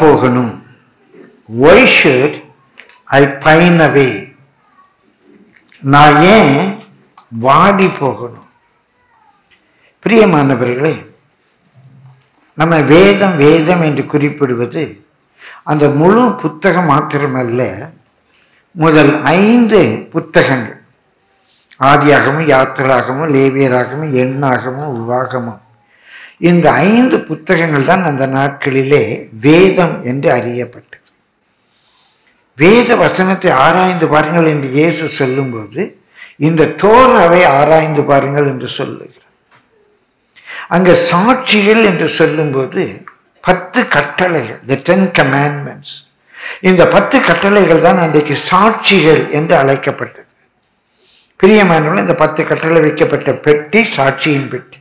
போகணும். Why should I pine away நான் ஏன் வாடி போகணும்? பிரியமானவர்களே நம்ம வேதம் வேதம் என்று குறிப்பிடுவது அந்த முழு புத்தகம் மாத்திரமல்ல முதல் ஐந்து புத்தகங்கள். ஆதியாகமும் யாத்திராகமும் லேவியராகமும் எண்ணாகமும் உவாகமும் இந்த ஐந்து புத்தகங்கள் தான் அந்த நாட்களிலே வேதம் என்று அறியப்பட்டது. வேத வசனத்தை ஆராய்ந்து பாருங்கள் என்று இயேசு சொல்லும்போது இந்த தோராவை ஆராய்ந்து பாருங்கள் என்று சொல்லுகிறார். அங்க சாட்சிகள் என்று சொல்லும்போது பத்து கட்டளைகள் த டென் கமாண்ட்மெண்ட்ஸ் இந்த பத்து கட்டளைகள் தான் அன்றைக்கு சாட்சிகள் என்று அழைக்கப்பட்டது. பிரியமானவர்கள் இந்த பத்து கட்டளை வைக்கப்பட்ட பெட்டி சாட்சியின் பெட்டி.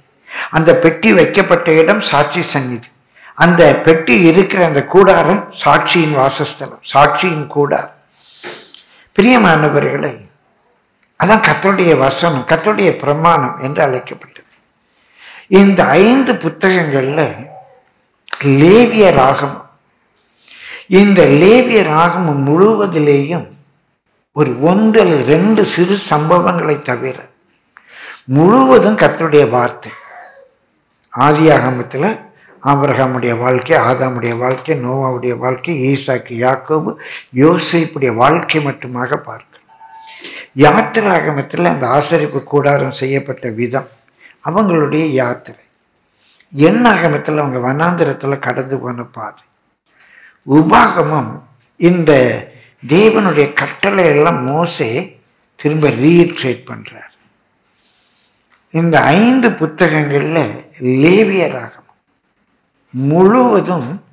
அந்த பெட்டி வைக்கப்பட்ட இடம் சாட்சி சந்நிதி. அந்த பெட்டி இருக்கிற அந்த கூடாரம் சாட்சியின் வாசஸ்தலம் சாட்சியின் கூடாரம். பிரியமானவர்களை அதான் கத்தருடைய வசனம் கத்தருடைய பிரமாணம் என்று அழைக்கப்பட்டது. இந்த ஐந்து புத்தகங்கள்ல லேவிய ராகமம் இந்த லேவிய ராகமம் முழுவதிலேயும் ஒரு ஒன்று அல்லது ரெண்டு சிறு சம்பவங்களை தவிர முழுவதும் கத்தருடைய வார்த்தை. ஆதியாகமத்தில் ஆபிரகாமுடைய வாழ்க்கை ஆதாமுடைய வாழ்க்கை நோவாவுடைய வாழ்க்கை ஈசாக்கு யாக்கோபு யோசிப்புடைய வாழ்க்கை மட்டுமாக பார்க்கிறோம். யாத்திராகமத்தில் அந்த ஆசரிப்பு கூடாரம் செய்யப்பட்ட விதம் அவங்களுடைய யாத்திரை. எண்ணாகமத்தில் அவங்க வனாந்திரத்தில் கடந்து போன பாதை. உபாகமம் இந்த தேவனுடைய கட்டளை எல்லாம் மோசே திரும்ப ரீட்ரேட் பண்ணுறார் இந்த ஐந்து புத்தகங்களில் லேவியராகமம் முழுவதும்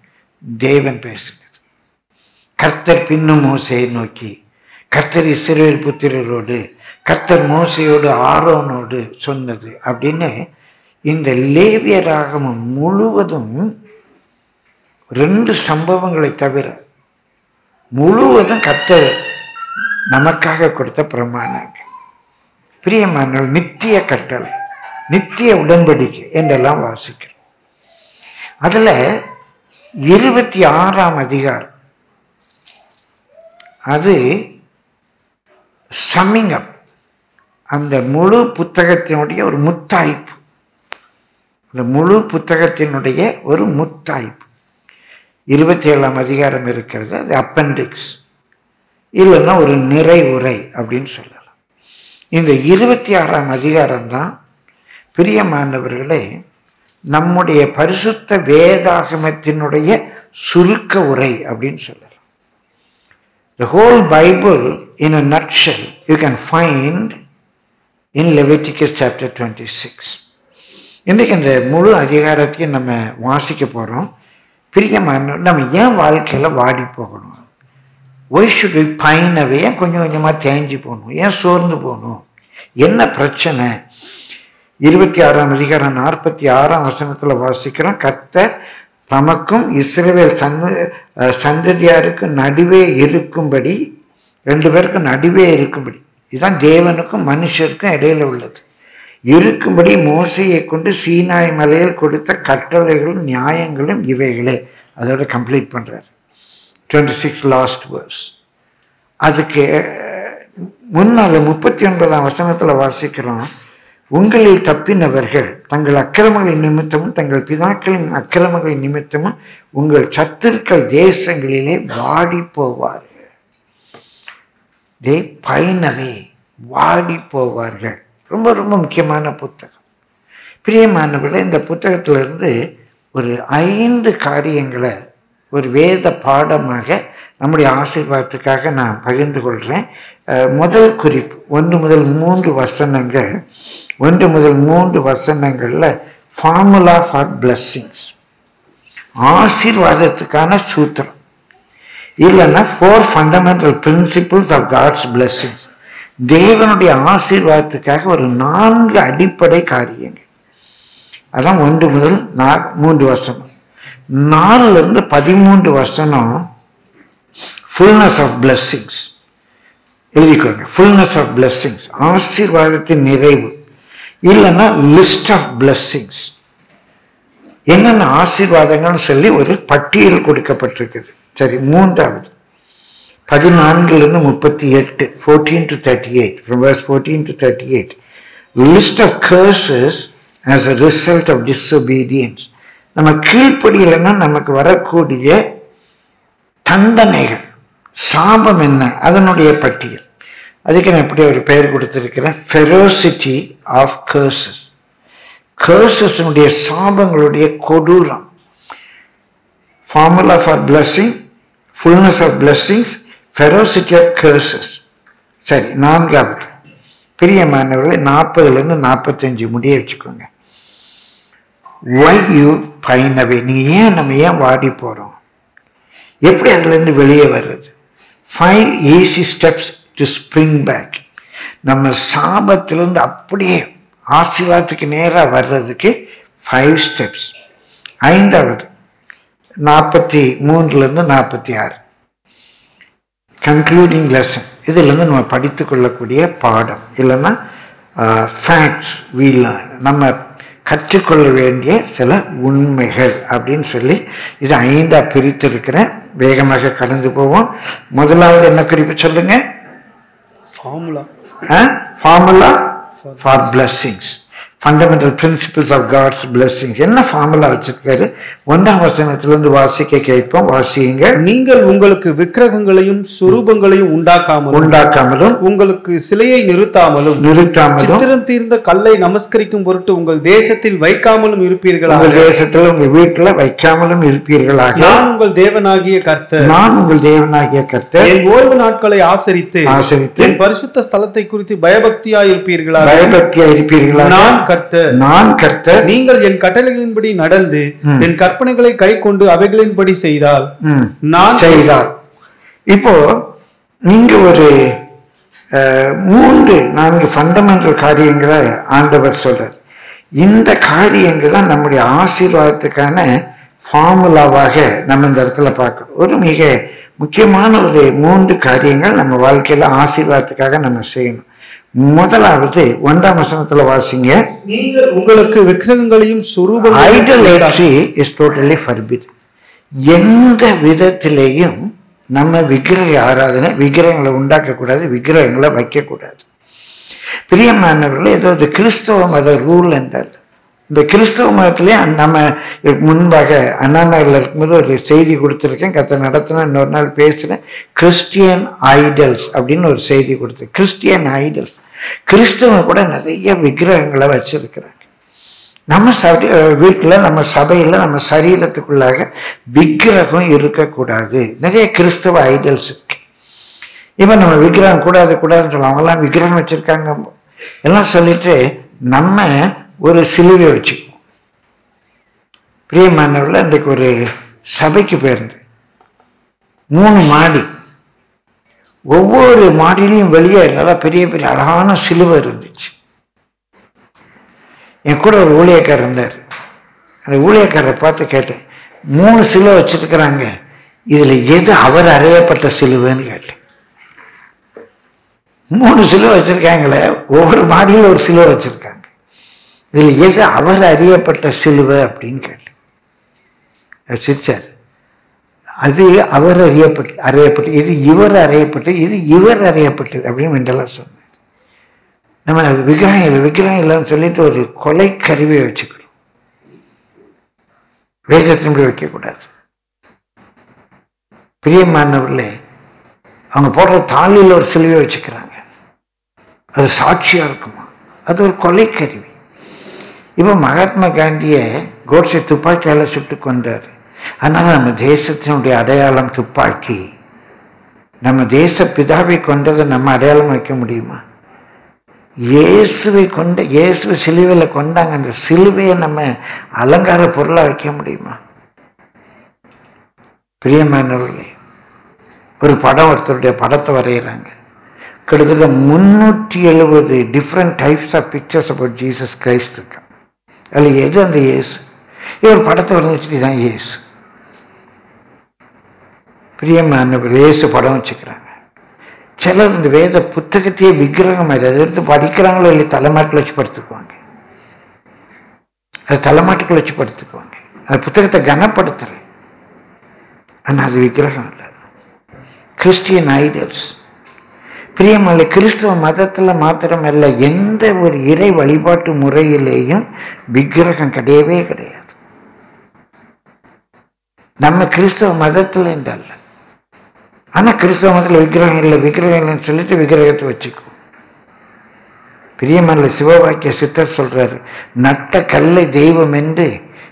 தேவன் பேசுகிறது. கர்த்தர் பின்னும் மோசையை நோக்கி கர்த்தர் இஸ்ரேல் புத்திரரோடு கர்த்தர் மோசையோடு ஆரோனோடு சொன்னது அப்படின்னு இந்த லேவியராகமம் முழுவதும் ரெண்டு சம்பவங்களை தவிர முழுவதும் கர்த்தர் நமக்காக கொடுத்த பிரமாணங்கள். பிரியமான நித்திய கட்டளை. நித்திய உடன்படிக்கை என்றெல்லாம் வாசிக்கிறோம். அதில் இருபத்தி ஆறாம் அதிகாரம். அது சம்மிங் அப் அந்த முழு புத்தகத்தினுடைய ஒரு முத்தாய்ப்பு. அந்த முழு புத்தகத்தினுடைய ஒரு முத்தாய்ப்பு. இருபத்தி ஏழாம் அதிகாரம் இருக்கிறது அது அப்பெண்டிக்ஸ் இல்லைன்னா ஒரு நிறை உரை அப்படின்னு சொல்லலாம். இந்த இருபத்தி ஆறாம் அதிகாரம் தான் பிரியமானவர்களே நம்முடைய பரிசுத்த வேதாகமத்தினுடைய சுருக்க உரை அப்படின்னு சொல்லலாம். The whole Bible in a a you can find in in Leviticus chapter 26. இன்றைக்கு இந்த முழு அதிகாரத்தையும் நம்ம வாசிக்க போகிறோம் பிரியமான நம்ம ஏன் வாழ்க்கையில் வாடி போகணும்? ஒய் ஷுட் பைனவே ஏன் கொஞ்சம் கொஞ்சமாக தேஞ்சு போகணும்? ஏன் சோர்ந்து போகணும்? என்ன பிரச்சனை? இருபத்தி ஆறாம் அதிகாரம் நாற்பத்தி ஆறாம் வசனத்தில் வாசிக்கிறோம். கர்த்தர் தமக்கும் இஸ்ரேல் சந்த சந்ததியாருக்கும் நடுவே இருக்கும்படி ரெண்டு பேருக்கும் நடுவே இருக்கும்படி. இதுதான் தேவனுக்கும் மனுஷருக்கும் இடையில உள்ளது. இருக்கும்படி மோசையை கொண்டு சீனாய் மலையில் கொடுத்த கட்டளைகளும் நியாயங்களும் இவைகளே. அதோட கம்ப்ளீட் பண்ணுறாரு டுவெண்ட்டி சிக்ஸ் லாஸ்ட் வேர்ஸ் அதுக்கு முன்னால முப்பத்தி ஒன்பதாம் வசனத்தில் வாசிக்கிறோம். உங்களில் தப்பினவர்கள் தங்கள் அக்கிரமங்களின் நிமித்தமும் தங்கள் பிதாக்களின் அக்கிரமங்களின் நிமித்தமும் உங்கள் சத்துருக்கள் தேசங்களிலே வாடி போவார்கள் தே பைனவே வாடி போவார்கள் ரொம்ப ரொம்ப முக்கியமான புத்தகம். பிரியமானவர்கள் இந்த புத்தகத்திலிருந்து ஒரு ஐந்து காரியங்களை ஒரு வேத பாடமாக நம்முடைய ஆசீர்வாதத்துக்காக நான் பகிர்ந்து கொள்கிறேன். முதல் குறிப்பு ஒன்று முதல் மூன்று வசனங்கள். ஒன்று முதல் மூன்று வசனங்களில் ஃபார்முலா ஃபார் பிளஸ்ஸிங்ஸ் ஆசீர்வாதத்துக்கான சூத்திரம். இல்லைன்னா four fundamental principles of God's blessings தேவனுடைய ஆசீர்வாதத்துக்காக ஒரு நான்கு அடிப்படை காரியங்கள். அதான் ஒன்று முதல் நா மூன்று வசனம். நாலுலேருந்து பதிமூன்று வசனம் ஃபுல்னஸ் ஆஃப் பிளஸ்ஸிங்ஸ் எழுதிக்கோங்க. ஃபுல்னஸ் ஆஃப் பிளஸ்ஸிங்ஸ் ஆசீர்வாதத்தின் நிறைவு. இல்லைன்னா லிஸ்ட் ஆஃப் பிளஸ்ஸிங்ஸ் என்னென்ன ஆசீர்வாதங்கள்னு சொல்லி ஒரு பட்டியல் கொடுக்கப்பட்டிருக்குது. சரி மூன்றாவது. பதினான்குலேருந்து முப்பத்தி எட்டு fourteen to thirty eight from fourteen to thirty eight list of curses as a result of disobedience நம்ம கீழ்ப்படியலைன்னா நமக்கு வரக்கூடிய தண்டனைகள். சாபம் என்ன? அதனுடைய பட்டியல். அதுக்கு நான் எப்படி ஒரு பெயர் கொடுத்துருக்கிறேன். ஃபெரோசிட்டி ஆஃப் கர்சஸ் கர்சஸினுடைய சாபங்களுடைய கொடூரம். Formula for blessing fullness of blessings ferocity of curses சரி நான்காவது. பிரியமானவர்களை நாற்பதுலேருந்து நாற்பத்தஞ்சு முடிய வச்சுக்கோங்க. வை யூ பைனவே நீங்கள் ஏன் நம்ம ஏன் வாடி போகிறோம் எப்படி அதுலேருந்து வெளியே வர்றது? Five easy steps to spring back நம்ம சாபத்திலேருந்து அப்படியே ஆசீர்வாதத்துக்கு நேராக வர்றதுக்கு ஃபைவ் ஸ்டெப்ஸ் ஐந்தாவது நாற்பத்தி மூணுலேருந்து நாற்பத்தி ஆறு. கன்க்ளூடிங் லெசன் இதிலேருந்து நம்ம படித்து கொள்ளக்கூடிய பாடம். இல்லைன்னா ஃபேக்ட்ஸ் we நம்ம கற்றுக்கொள்ள வேண்டிய சில உண்மைகள் அப்படின்னு சொல்லி இது ஐந்தா பிரித்திருக்கிறேன். வேகமாக கடந்து போவோம். முதலாவது என்ன குறிப்பு சொல்லுங்கள் formula formula for blessings. Fundamental principles of God's blessings. என்ன ஃபார்முலா வச்சிருக்காரு? ஒன்றாம் வசனத்திலிருந்து வாசிக்க கேட்போம். வாசியுங்க நீங்கள் உங்களுக்கு விக்கிரகங்களையும் சுரூபங்களையும் உண்டாக்காமலும் உண்டாக்காமலும் உங்களுக்கு சிலையை நிறுத்தாமலும் நிறுத்தாமலும் சித்திரம் தீர்ந்த கல்லை நமஸ்கரிக்கும் பொருட்டு உங்கள் தேசத்தில் வைக்காமலும் இருப்பீர்களா உங்கள் தேசத்தில் உங்கள் வீட்டில் வைக்காமலும் இருப்பீர்களாக. நான் உங்கள் தேவனாகிய கர்த்தர். நான் உங்கள் தேவனாகிய கர்த்தர் என் ஓய்வு நாட்களை ஆசரித்து ஆசரித்து என் பரிசுத்த ஸ்தலத்தை குறித்து பயபக்தியாய் இருப்பீர்களா பயபக்தியா இருப்பீர்களாக. நான் கர்த்தர். நான் கர்த்தர். நீங்கள் என் கட்டளைகளின்படி நடந்து என் கற்பனைகளை கை கொண்டு அவைகளின்படி செய்தால் நான் செய்தார் இப்போ நீங்க ஒரு மூன்று நான்கு ஃபண்டமெண்டல் காரியங்களை ஆண்டவர் சொல்றார். இந்த காரியங்கள் தான் நம்முடைய ஆசீர்வாதத்துக்கான ஃபார்முலாவாக நம்ம இந்த இடத்துல பார்க்கிறோம். ஒரு மிக முக்கியமான ஒரு மூன்று காரியங்கள் நம்ம வாழ்க்கையில ஆசீர்வாதத்துக்காக நம்ம செய்யணும். முதலாவது ஒன்றாம் வசனத்துல வாசிங்க. நீங்கள் உங்களுக்கு விக்கிரகங்களையும் சுரூபங்களையும் ஐடலேட்ரி இஸ் டோட்டலி ஃபர்பிட் எந்த விதத்திலேயும் நம்ம விக்கிரக ஆராதனை விக்கிரகங்களை உண்டாக்கக்கூடாது விக்கிரகங்களை வைக்கக்கூடாது. பிரியமானவர்களே ஏதோ இது கிறிஸ்தவ மத ரூல் என்றால் இந்த கிறிஸ்தவ மதத்திலே நம்ம முன்பாக அண்ணா நகரில் இருக்கும்போது ஒரு செய்தி கொடுத்துருக்கேன். கத்தை நடத்தின இன்னொரு நாள் பேசுகிறேன் கிறிஸ்டியன் ஐடல்ஸ் அப்படின்னு ஒரு செய்தி கொடுத்து கிறிஸ்டியன் ஐடல்ஸ் கிறிஸ்துவ கூட நிறைய விக்கிரகங்களை வச்சிருக்கிறாங்க. நம்ம சரி வீட்டில் நம்ம சபையில் நம்ம சரீரத்துக்குள்ளாக விக்கிரகம் இருக்கக்கூடாது. நிறைய கிறிஸ்தவ ஐடியல்ஸ் இருக்கு. இப்போ நம்ம விக்கிரகம் கூடாது கூடாதுன்னு சொல்லுவாங்க. அவங்கெல்லாம் விக்கிரகம் வச்சுருக்காங்க. எல்லாம் சொல்லிட்டு நம்ம ஒரு சிலுவை வச்சுக்குவோம். பிரியமானவர்கள் இன்றைக்கு ஒரு சபைக்கு போயிருந்தேன். மூணு மாடி. ஒவ்வொரு மாடிலையும் வெளியே நல்லா பெரிய பெரிய அழகான சிலுவை இருந்துச்சு. என் கூட ஒரு ஊழியக்காரர் இருந்தார். அந்த ஊழியக்காரரை பார்த்து கேட்டேன் மூணு சிலுவை வச்சிருக்கிறாங்க. இதில் எது அவர் அறையப்பட்ட சிலுவைன்னு கேட்டேன். மூணு சிலுவை வச்சுருக்காங்களே ஒவ்வொரு மாடியில் ஒரு சிலுவை வச்சுருக்காங்க. இதில் எது அவர் அறியப்பட்ட சிலுவை? அப்படின்னு கேட்டேன். சிரிச்சார். அது அவர் அறியப்பட்டு அறையப்பட்டு இது இவர் அறையப்பட்டு இது இவர் அறையப்பட்டது அப்படின்னு மெண்டலாக சொன்னார். நம்ம விக்கிரகம் இல்லை விக்கிரகம் இல்லைன்னு சொல்லிட்டு ஒரு கொலை கருவியை வச்சுக்கிறோம். வேதத்தின்படி வைக்கக்கூடாது. பிரியமானவர்களே அவங்க போடுற தாலியில் ஒரு சிலுவை வச்சுக்கிறாங்க. அது சாட்சியாக இருக்குமா? அது ஒரு கொலை கருவி. இப்போ மகாத்மா காந்தியை கோட்ஸை துப்பாக்கியால் சுட்டு கொண்டார் அதனால் நம்ம தேசத்தினுடைய அடையாளம் துப்பாக்கி. நம்ம தேச பிதாவை கொண்டதை நம்ம அடையாளம் வைக்க முடியுமா? இயேசுவை கொண்ட இயேசுவை சிலுவையில் கொண்டாங்க அந்த சிலுவையை நம்ம அலங்கார பொருளாக வைக்க முடியுமா? பிரியமானவர்களே ஒரு படம் ஒருத்தருடைய படத்தை வரைகிறாங்க கிட்டத்தட்ட முந்நூற்றி எழுபது different types of pictures about Jesus Christ இருக்கு அதில் எது அந்த இயேசு? இவர் படத்தை வரைஞ்சிட்டு தான் இயேசு. பிரியமானவர் இயேசு படம் வச்சுக்கிறாங்க. சிலர் இந்த வேத புத்தகத்தையே விக்கிரகம் மாதிரி அதை எடுத்து படிக்கிறாங்களோ இல்லை தலைமாட்டில் வச்சு படுத்துக்குவாங்க. அது தலைமாட்டுக்குள்ள வச்சு படுத்துக்குவாங்க. அந்த புத்தகத்தை கனப்படுத்துறேன் ஆனால் அது விக்கிரகம் இல்லை கிறிஸ்டியன் ஐடல்ஸ். பிரியமல்ல கிறிஸ்துவ மதத்தில் மாத்திரமல்ல எந்த ஒரு இறை வழிபாட்டு முறையிலேயும் விக்கிரகம் கிடையவே கிடையாது. நம்ம கிறிஸ்தவ மதத்தில் அல்ல ஆனால் கிறிஸ்தவ மதத்தில் விக்கிரகம் இல்லை. விக்கிரகம் இல்லைன்னு சொல்லிட்டு விக்கிரகத்தை வச்சுக்கும் பிரியமல்ல சிவவாக்கிய சித்தர் சொல்றாரு நட்ட கல்லை தெய்வம் என்று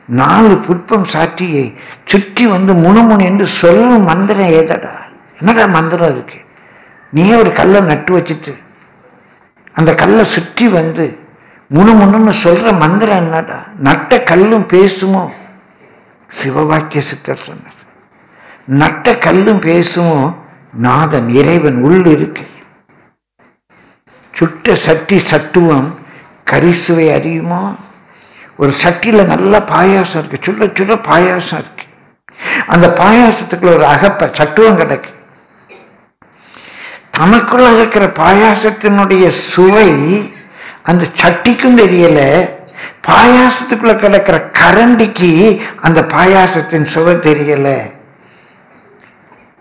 நாலு புட்பம் சாட்சியை சுற்றி வந்து முணுமுணு என்று சொல்லும் மந்திரம் ஏதடா? என்னடா மந்திரம் இருக்கு? நீ ஒரு கல்லை நட்டு வச்சுட்டு? அந்த கல்லை சுற்றி வந்து முணுமுணுன்னு சொல்கிற மந்திரம் என்னடா? நட்ட கல்லும் பேசுமோ? சிவவாக்கிய சித்தர் சொன்னார். நட்ட கல்லும் பேசுமோ? நாதன் இறைவன் உள்ள இருக்கு சுட்ட சட்டி சட்டுவம் கரிசுவை அறியுமா? ஒரு சட்டியில் நல்ல பாயாசம் இருக்கு. சுட சுட பாயாசம் இருக்கு. அந்த பாயாசத்துக்குள்ள ஒரு அகப்ப சட்டுவம் கிடக்கு. தனக்குள்ள இருக்கிற பாயாசத்தினுடைய சுவை அந்த சட்டிக்கும் தெரியல. பாயாசத்துக்குள்ள கிடக்கிற கரண்டிக்கு அந்த பாயாசத்தின் சுவை தெரியலை.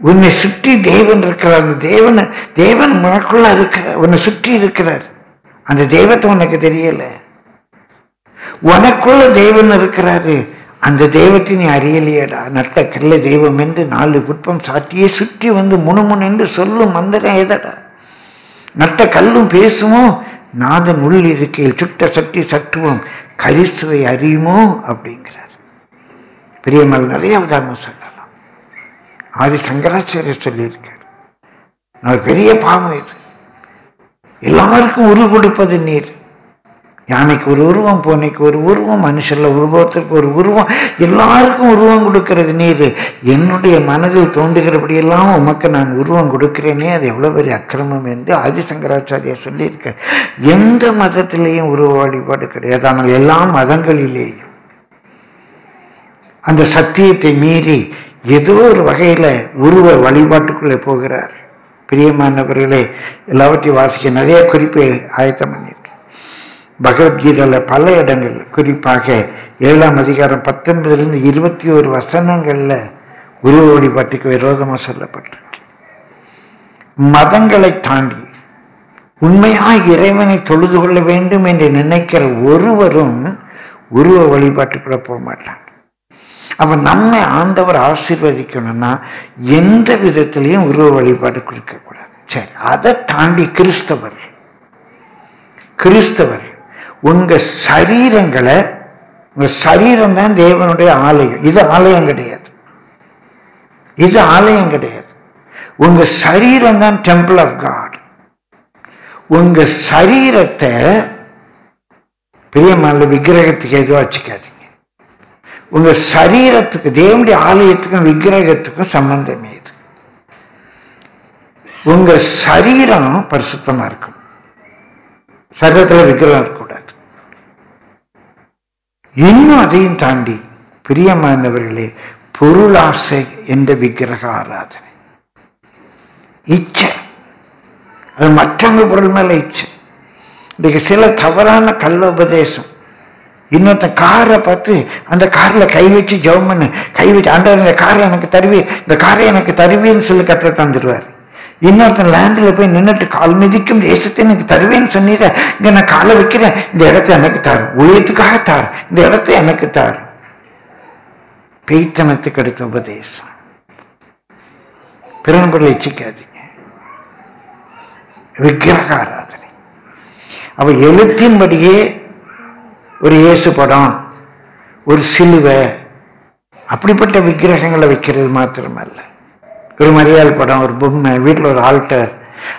உன்னை சுற்றி தேவன் இருக்கிறார். அந்த தேவன் தேவன் உனக்குள்ள இருக்கிறார் உன்னை சுற்றி இருக்கிறார். அந்த தெய்வத்தை உனக்கு தெரியல. உனக்குள்ள தெய்வன் இருக்கிறாரு. அந்த தெய்வத்தை நீ அறியலையடா. நட்ட கல்ல தெய்வம் என்று நாலு புட்பம் சாட்டியே சுற்றி வந்து முணுமுணு என்று சொல்லும் மந்திரம் எதடா? நட்ட கல்லும் பேசுமோ? நாதன் உள் இருக்கையில் சுட்ட சட்டி சட்டுவோம். கரிசுவை அறியுமோ? அப்படிங்கிறார். பெரியமல் நிறைய உதாரணம் சொல்ல ஆதி சங்கராச்சாரியர் சொல்லியிருக்கார். நான் பெரிய பாவம் இது. எல்லாருக்கும் உருவம் கொடுப்பது நீர். யானைக்கு ஒரு உருவம் பூனைக்கு ஒரு உருவம் மனுஷர்ல உருவத்திற்கு ஒரு உருவம் எல்லாருக்கும் உருவம் கொடுக்கறது நீர். என்னுடைய மனதில் தோன்றுகிறபடியெல்லாம் உமக்கு நான் உருவம் கொடுக்கிறேனே அது எவ்வளவு பெரிய அக்கிரமம் என்று ஆதிசங்கராச்சாரியார் சொல்லியிருக்க எந்த மதத்திலேயும் உருவ வழிபாடு கிடையாது ஆனால் எல்லா மதங்களிலேயும். அந்த சத்தியத்தை மீறி ஏதோ ஒரு வகையில் உருவ வழிபாட்டுக்குள்ளே போகிறார். பிரியமானவர்களே எல்லாவற்றையும் வாசிக்க நிறைய குறிப்பு ஆயத்தம் பண்ணியிருக்கேன். பகவத்கீதையில் பல இடங்கள் குறிப்பாக ஏழாம் அதிகாரம் பத்தொன்பதுலேருந்து இருபத்தி ஒரு வசனங்களில் உருவ வழிபாட்டுக்கு விரோதமாக சொல்லப்பட்டிருக்கு. மதங்களை தாண்டி உண்மையாக இறைவனை தொழுது கொள்ள வேண்டும் என்று நினைக்கிற ஒருவரும் உருவ வழிபாட்டுக்குள்ளே போக மாட்டாங்க அப்ப நம்மை ஆண்டவர் ஆசீர்வதிக்கணும்னா எந்த விதத்திலையும் உருவ வழிபாடு கொடுக்கக்கூடாது சரி அதை தாண்டி கிறிஸ்தவர்கள். கிறிஸ்தவர்கள் உங்க சரீரங்களை உங்க சரீரம் தான் தேவனுடைய ஆலயம். இது ஆலயம் கிடையாது. இது ஆலயம் கிடையாது. உங்க சரீரம் தான் டெம்பிள் ஆஃப் காட் உங்க சரீரத்தை பிரியமான விக்கிரகத்துக்கு எதுவும் வச்சுக்காது உங்க சரீரத்துக்கு தேவனுடைய ஆலயத்துக்கும் விக்கிரகத்துக்கும் சம்பந்தமே இது. உங்க சரீரம் பரிசுத்தமா இருக்கும். சரீரத்தில் விக்கிரகம் இருக்கக்கூடாது. இன்னும் அதையும் தாண்டி பிரியமானவர்களே பொருளாசை என்ற விக்கிரக ஆராதனை. இச்சை. அது மற்றவங்க பொருள் மேலே இச்சை. இன்றைக்கு சில தவறான கல்லோபதேசம் உபதேசம். இன்னொருத்தன் காரை பார்த்து அந்த காரில் கை வச்சு ஜெபம் பண்ணு. கை வச்சு ஆண்டவர் இந்த காரை எனக்கு தருவி இந்த காரை எனக்கு தருவேன்னு சொல்லி கற்று தந்துடுவார். இன்னொருத்தன் லேண்டில் போய் நின்றுட்டு கால் மிதிக்கும் தேசத்தை எனக்கு தருவேன்னு சொன்னீர இங்கே நான் காலை வைக்கிறேன். இந்த இடத்த எனக்கு தார். ஊழியத்துக்காக தார். இந்த இடத்த எனக்கு தார். பெய்த்தனத்துக்கு அடுத்த உபதேசம். பிறன்பொருளை இச்சிக்காதீங்க. விக்கிரக ஆராதனை. அவள் எழுத்தின்படியே ஒரு இயேசு படம் ஒரு சிலுவை அப்படிப்பட்ட விக்கிரகங்களை வைக்கிறது மாத்திரமல்ல. ஒரு மரியாள் படம் ஒரு பொம்மை வீட்டில் ஒரு ஆல்டர்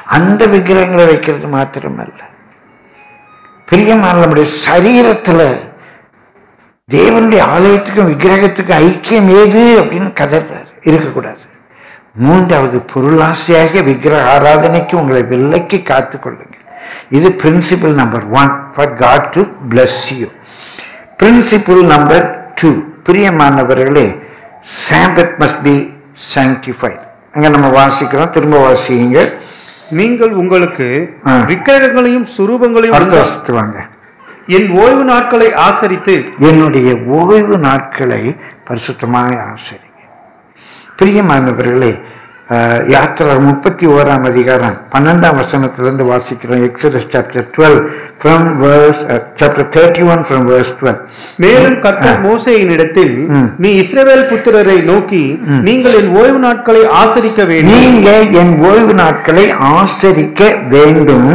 அந்த விக்கிரகங்களை வைக்கிறது மாத்திரமல்ல. பிரியமான நம்முடைய சரீரத்தில் தேவனுடைய ஆலயத்துக்கும் விக்கிரகத்துக்கும் ஐக்கியம் ஏது அப்படின்னு கதறார் இருக்கக்கூடாது. மூன்றாவது பொருளாசையாக விக்கிரக ஆராதனைக்கு உங்களை விலைக்கு காத்து இது principle number one for God to bless you principle number two பிரியமானவர்களே சாம்பத் மஸ்ட் பி சாங்டிஃபைட் அங்கே நம்ம வாசிக்கிறோம் திரும்ப வாசிங்க. நீங்கள் உங்களுக்கு. விக்கிரகங்களையும் சுரூபங்களையும் அடுத்த உண்டா- வருஷத்து வாங்க என் ஓய்வு நாட்களை ஆசரித்து. என்னுடைய ஓய்வு நாட்களை பரிசுத்தமாக ஆசரிங்க. பிரியமானவர்களே யாத்திரா முப்பத்தி ஓராம் அதிகாரம் பன்னெண்டாம் வசனத்திலிருந்து வாசிக்கிறோம். Exodus chapter twelve from verse chapter thirty one from verse twelve மேலும் கர்த்தர் மோசேயினிடத்தில் நீ இஸ்ரவேல் புத்திரரை நோக்கி நீங்கள் என் ஓய்வு நாட்களை ஆசரிக்க வேண்டும். நீங்க என் ஓய்வு நாட்களை ஆசரிக்க வேண்டும்.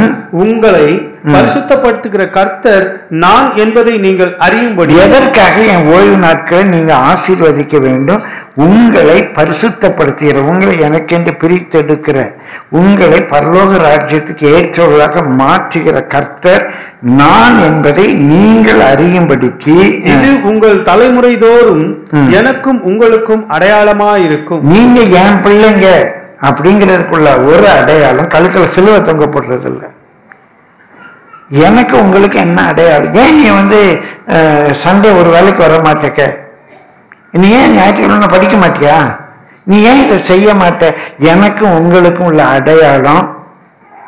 உங்களை பரிசுத்தப்படுத்துகிற கர்த்தர் நான் என்பதை நீங்கள் அறியும்படி எதற்காக என் ஓய்வு நாட்களை நீங்க ஆசீர்வதிக்க வேண்டும்? உங்களை பரிசுத்தப்படுத்துகிற உங்களை எனக்கென்று பிரித்தெடுக்கிற உங்களை பரலோக ராஜ்யத்துக்கு ஏற்றவர்களாக மாற்றுகிற கர்த்தர் நான் என்பதை நீங்கள் அறியும்படிக்கு இது உங்கள் தலைமுறை தோறும் எனக்கும் உங்களுக்கும் அடையாளமாயிருக்கும். நீங்க என் பிள்ளைங்க அப்படிங்கிறதுக்குள்ள ஒரு அடையாளம் கழுத்துல சிலுவை தொங்க போடுறதில்ல. எனக்கு உங்களுக்கு என்ன அடையாளம்? ஏன் நீ வந்து சண்டே ஒரு வேலைக்கு வர மாட்டேக்க? நீ ஏன் ஞாயிற்றுக்கிழமை படிக்க மாட்டியா? நீ ஏன் இதை செய்ய மாட்ட? எனக்கும் உங்களுக்கும் உள்ள அடையாளம்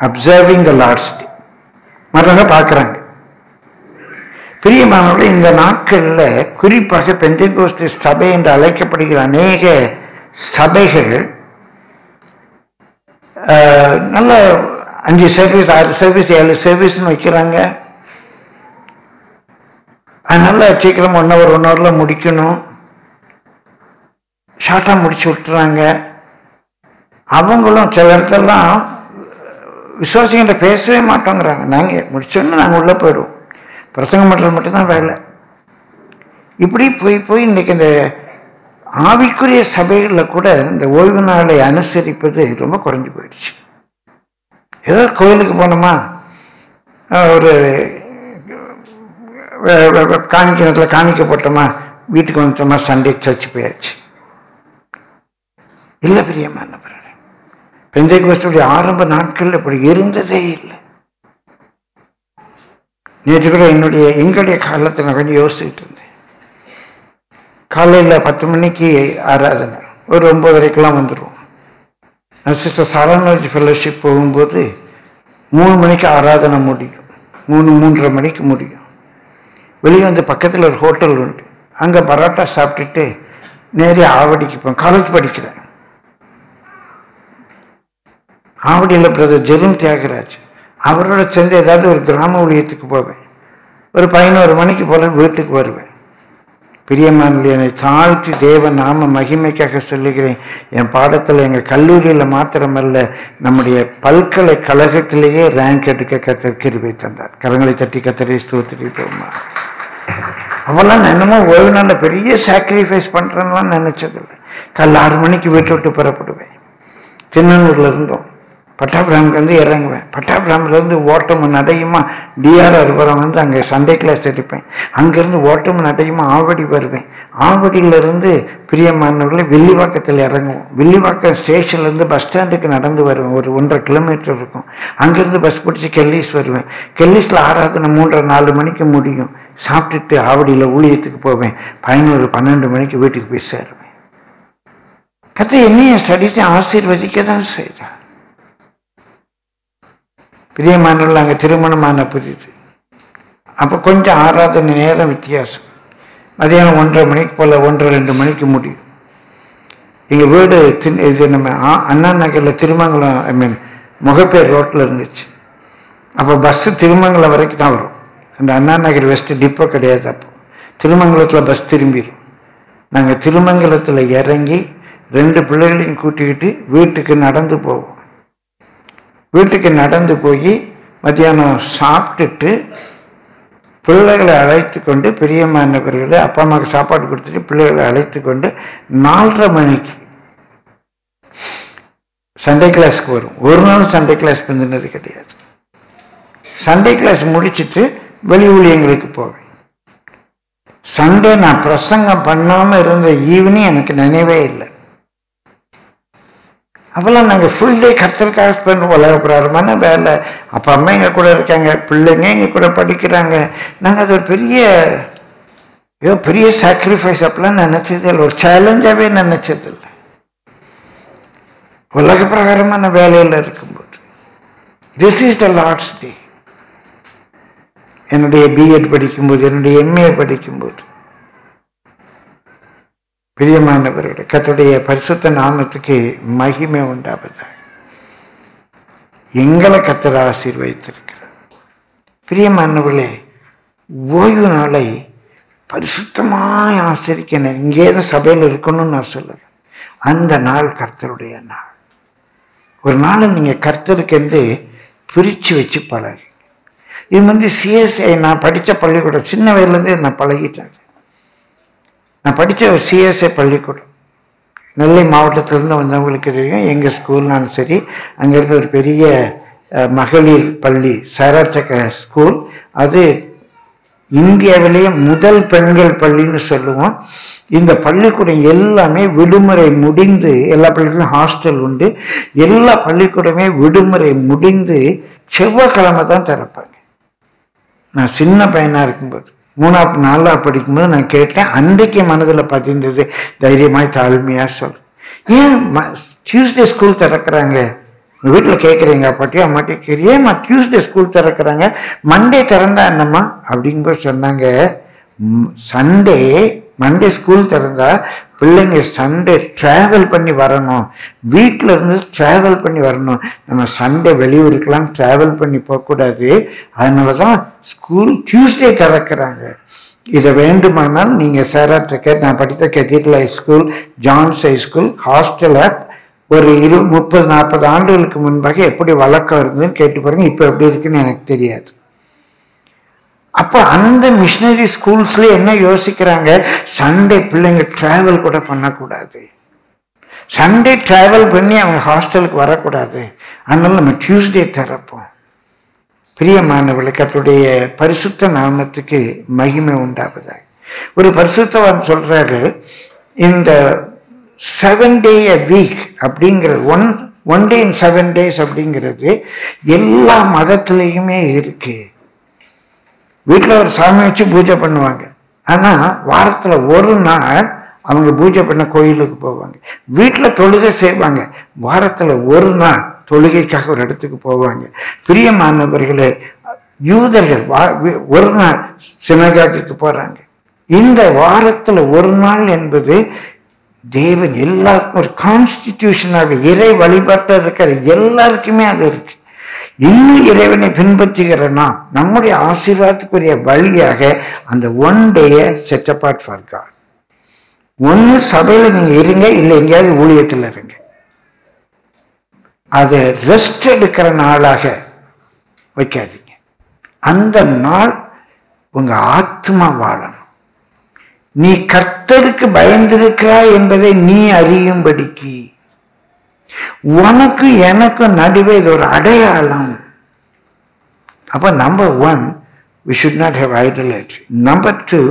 அப்சர்விங் த லார்ட்ஸ் டே மற்றவங்க பார்க்குறாங்க. பிரியமானவர்களே இந்த நாட்களில் குறிப்பாக பெந்தைகோஸ்து சபை என்று அழைக்கப்படுகிற அநேக சபைகள் நல்ல அஞ்சு சர்வீஸ் ஆறு சர்வீஸ் ஏழு சர்வீஸ்னு வைக்கிறாங்க. அதனால சீக்கிரம் ஒன் ஹவர் ஒன் ஹவரில் முடிக்கணும். ஷார்ட்டாக முடிச்சு விட்டுறாங்க. அவங்களும் சில இடத்துலலாம் விசுவாசிகிட்ட பேசவே மாட்டோங்கிறாங்க. நாங்கள் முடிச்சோன்னு நாங்கள் உள்ளே போயிடுவோம். பிரசங்கம் பண்ணுறது மட்டும்தான் வேலை. இப்படி போய் போய் இன்றைக்கி இந்த ஆவிக்குரிய சபைகளில் கூட இந்த ஓய்வு நாளை அனுசரிப்பது ரொம்ப குறைஞ்சி போயிடுச்சு. ஏதோ கோயிலுக்கு போனோமா? ஒரு காணிக்க நேரத்தில் காணிக்க போட்டோமா? வீட்டுக்கு வந்துட்டோமா? சண்டே சர்ச் போயாச்சு. இல்லை பிரியமானவர்களே பெந்தை கோஷ்டனுடைய ஆரம்ப நாட்களில் இப்படி இருந்ததே இல்லை. நேற்று கூட என்னுடைய எங்களுடைய காலத்தை நான் கொஞ்சம் யோசிச்சுட்டு இருந்தேன். காலையில் பத்து மணிக்கு ஆராதனை. ஒரு ஒன்பது வரைக்கெல்லாம் வந்துடுவோம் சிஸ்டர் சாரானோஜி ஃபெல்லோஷிப் போகும்போது மூணு மணிக்கு ஆராதனை முடியும். மூணு மூன்றரை மணிக்கு முடியும். வெளியே வந்து பக்கத்தில் ஒரு ஹோட்டல் உண்டு. அங்கே பரோட்டா சாப்பிட்டுட்டு நேரே ஆவடிக்கு போவேன். காலேஜ் படிக்கிறேன். ஆவடியில் பிரதர் ஜெரும் தியாகராஜ் அவரோட சேர்ந்து ஏதாவது ஒரு கிராம ஊழியத்துக்கு போவேன். ஒரு பதினோரு மணிக்கு போல வீட்டுக்கு வருவேன். பிரியமானது என்னை தாழ்த்தி தேவ நாம மகிமைக்காக சொல்லுகிறேன். என் பாடத்தில் எங்கள் கல்லூரியில் மாத்திரமல்ல நம்முடைய பல்கலைக்கழகத்திலேயே ரேங்க் எடுக்க கத்தர் கிருபை தந்தார். கரங்களை தட்டி கத்தரை ஸ்தோத்திரிப்போமா? அவெல்லாம் நான் என்னமோ ஓய்வு நாளில் பெரிய சாக்ரிஃபைஸ் பண்ணுறேன்லாம் நினச்சதில்லை. காலைல ஆறு மணிக்கு வீட்டை விட்டு புறப்படுவேன். திருநெல்வேலியில் இருந்தோம். பட்டாபிராமுக்கு இறங்குவேன். பட்டாபிராமிலேருந்து ஓட்டம் நடையுமா? டிஆர்ஆர் புறம் வந்து அங்கே சண்டே கிளாஸ் எடுப்பேன். அங்கேருந்து ஓட்டம் நடையுமா? ஆவடி வருவேன். ஆவடியிலேருந்து பிரியமானவர்கள் வில்லிவாக்கத்தில் இறங்குவோம். வில்லிவாக்கம் ஸ்டேஷன்லேருந்து பஸ் ஸ்டாண்டுக்கு நடந்து வருவேன். ஒரு ஒன்றரை கிலோமீட்டர் இருக்கும். அங்கேருந்து பஸ் பிடிச்சி கெல்லிஸ் வருவேன். கெல்லிஸில் ஆராதனை மூன்றரை நாலு மணிக்கு முடியும். சாப்பிட்டுட்டு ஆவடியில் ஊழியத்துக்கு போவேன். பதினோரு பன்னெண்டு மணிக்கு வீட்டுக்கு போய் சேருவேன். கத்தை என்னையும் ஸ்டடிஸை ஆசீர்வதிக்க தான் செய்கிறேன் பிரியமானவர்கள் அங்கே திருமணமான புரியுது அப்போ கொஞ்சம் ஆராதனை நேரம் வித்தியாசம். மதியானம் ஒன்றரை மணிக்கு போல் ஒன்றரை ரெண்டு மணிக்கு முடியும் எங்கள் வீடு தின் இது நம்ம ஆ- அண்ணா நகரில் திருமங்கலம் ஐ மீன் முகப்பேர் ரோட்டில் இருந்துச்சு. அப்போ பஸ்ஸு திருமங்கலம் வரைக்கும் தான் வரும். அந்த அண்ணா நகர் வெஸ்ட்டு டிப்போ கிடையாது அப்போ. திருமங்கலத்தில் பஸ் திரும்பிடும் நாங்கள் திருமங்கலத்தில் இறங்கி ரெண்டு பிள்ளைகளையும் கூட்டிக்கிட்டு வீட்டுக்கு நடந்து போவோம். வீட்டுக்கு நடந்து போய் மத்தியானம் சாப்பிட்டுட்டு பிள்ளைகளை அழைத்து கொண்டு பிரியமானவர்களை அப்பா அம்மாவுக்கு சாப்பாடு கொடுத்துட்டு பிள்ளைகளை அழைத்து கொண்டு நாலரை மணிக்கு சண்டே கிளாஸ்க்கு வரும். ஒரு நாள் சண்டே கிளாஸ் பிந்தினது கிடையாது. சண்டே கிளாஸ் முடிச்சுட்டு வெளி ஊழியங்களுக்கு போவேன். சண்டே நான் பிரசங்கம் பண்ணாமல் இருந்த ஈவினிங் எனக்கு நினைவே இல்லை. அப்போல்லாம் நாங்கள் ஃபுல் டே கர்த்தருக்காக ஸ்பெண்ட் உலக பிரகாரமான வேலை. அப்பா அம்மா எங்கள் கூட இருக்காங்க. பிள்ளைங்க எங்கள் கூட படிக்கிறாங்க. நாங்கள் அது ஒரு பெரிய ஏதோ பெரிய சாக்ரிஃபைஸ் அப்பெல்லாம் நினச்சது இல்லை ஒரு சேலஞ்சாகவே நினச்சதில்லை. உலக பிரகாரமான வேலையில் இருக்கும்போது. This is the Lord's day என்னுடைய பிஎட் படிக்கும்போது என்னுடைய எம்ஏ படிக்கும்போது பிரியமானவர்களே கத்துடைய பரிசுத்த நாமத்துக்கு மகிமை உண்டாவதாக. எங்களை கத்தர் ஆசீர்வதித்திருக்கிறார். பிரியமானவர்களே ஓய்வு நாளை பரிசுத்தமாய் ஆசிரிக்கணும் இங்கே தான் சபையில் இருக்கணும்னு நான் சொல்லுறேன் அந்த நாள் கர்த்தருடைய நாள். ஒரு நாளை நீங்கள் கர்த்தருக்கென்று பிரித்து வச்சு பழகு இது வந்து சிஎஸ்ஐ நான் படித்த பள்ளிக்கூடம் சின்ன வயதுலேருந்தே நான் பழகிட்டேன். நான் படித்த ஒரு பள்ளிக்கூடம். நெல்லை மாவட்டத்திலேருந்து வந்தவங்களுக்கு தெரியும். எங்கள் ஸ்கூல்னாலும் சரி அங்கேருந்து ஒரு பெரிய மகளிர் பள்ளி சரச்சக ஸ்கூல். அது இந்தியாவிலேயே முதல் பெண்கள் பள்ளின்னு சொல்லுவோம். இந்த பள்ளிக்கூடம் எல்லாமே விடுமுறை முடிந்து எல்லா பள்ளிக்கூடம் ஹாஸ்டல் உண்டு. எல்லா பள்ளிக்கூடமே விடுமுறை முடிந்து செவ்வாய்க்கிழமை தான் திறப்பாங்க. நான் சின்ன பையனாக இருக்கும்போது. மூணாவது நாலாவது படிக்கும்போது நான் கேட்டேன் அன்றைக்கு மனதில் பதிந்தது தைரியமாய் தாழ்மையாக சொல். ஏன் டியூஸ்டே ஸ்கூல் திறக்கிறாங்க? உங்கள் வீட்டில் கேட்குறீங்க அப்பாட்டியும் அம்மாட்டியும் சரி ஏம்மா டியூஸ்டே ஸ்கூல் திறக்கிறாங்க? மண்டே திறந்தா என்னம்மா? அப்படிங்கும்போது சொன்னாங்க சண்டே மண்டே ஸ்கூல் திறந்தா பிள்ளைங்க சண்டே ட்ராவல் பண்ணி வரணும். வீட்டில் இருந்து ட்ராவல் பண்ணி வரணும். நம்ம சண்டே வெளியூருக்கெல்லாம் ட்ராவல் பண்ணி போகக்கூடாது. அதனால தான் ஸ்கூல் டியூஸ்டே திறக்கிறாங்க. இதை வேண்டுமானால் நீங்கள் சேராட்டிருக்க நான் படித்த cathedral high school John's high school ஹாஸ்டலில் ஒரு இரு முப்பது நாற்பது ஆண்டுகளுக்கு முன்பாக எப்படி வழக்கம் இருந்ததுன்னு கேட்டு பாருங்கள் இப்போ எப்படி இருக்குன்னு எனக்கு தெரியாது. அப்போ அந்த மிஷினரி ஸ்கூல்ஸ்ல என்ன யோசிக்கிறாங்க? சண்டே பிள்ளைங்க டிராவல் கூட பண்ணக்கூடாது. சண்டே டிராவல் பண்ணி அவங்க ஹாஸ்டலுக்கு வரக்கூடாது. அதனால நம்ம டியூஸ்டே திறப்போம். பிரியமானவர்களுக்கு அவருடைய பரிசுத்த நாமத்துக்கு மகிமை உண்டாவதாக. ஒரு பரிசுத்தவான் சொல்றாரு இந்த செவன் டே அ வீக் அப்படிங்கிறது one one day in seven days அப்படிங்கிறது எல்லா மதத்துலேயுமே இருக்குது வீட்டில் ஒரு சாமி வச்சு பூஜை பண்ணுவாங்க. ஆனால் வாரத்தில் ஒரு நாள் அவங்க பூஜை பண்ண கோயிலுக்கு போவாங்க. வீட்டில் தொழுகை செய்வாங்க. வாரத்தில் ஒரு நாள் தொழுகைக்காக ஒரு இடத்துக்கு போவாங்க. பிரியமானவர்களே யூதர்கள் வா- ஒரு நாள் சினகாக்கு போகிறாங்க இந்த வாரத்தில் ஒரு நாள் என்பது தேவன் எல்லாருக்கும் ஒரு கான்ஸ்டிடியூஷனாக இறை வழிபாட்டில் இருக்கிற எல்லாருக்குமே அது இருக்கு. இன்னும் இறைவனை பின்பற்றுகிறனா நம்முடைய ஆசீர்வாதத்துக்குரிய வழியாக அந்த ஒன் டேயை செட் அப்பார்ட் ஃபார் காட் ஒன்று சபையில் நீங்கள் இருங்க இல்லை எங்கேயாவது ஊழியத்தில் இருங்க. அதை ரெஸ்ட் எடுக்கிற நாளாக வைக்காதீங்க. அந்த நாள் உங்கள் ஆத்மா வாழணும். நீ கர்த்தருக்கு பயந்திருக்கிறாய் என்பதை நீ அறியும்படிக்கு உனக்கு எனக்கும் நடுவே இது ஒரு அடையாளம். அப்போ number one we should not have idolatry number two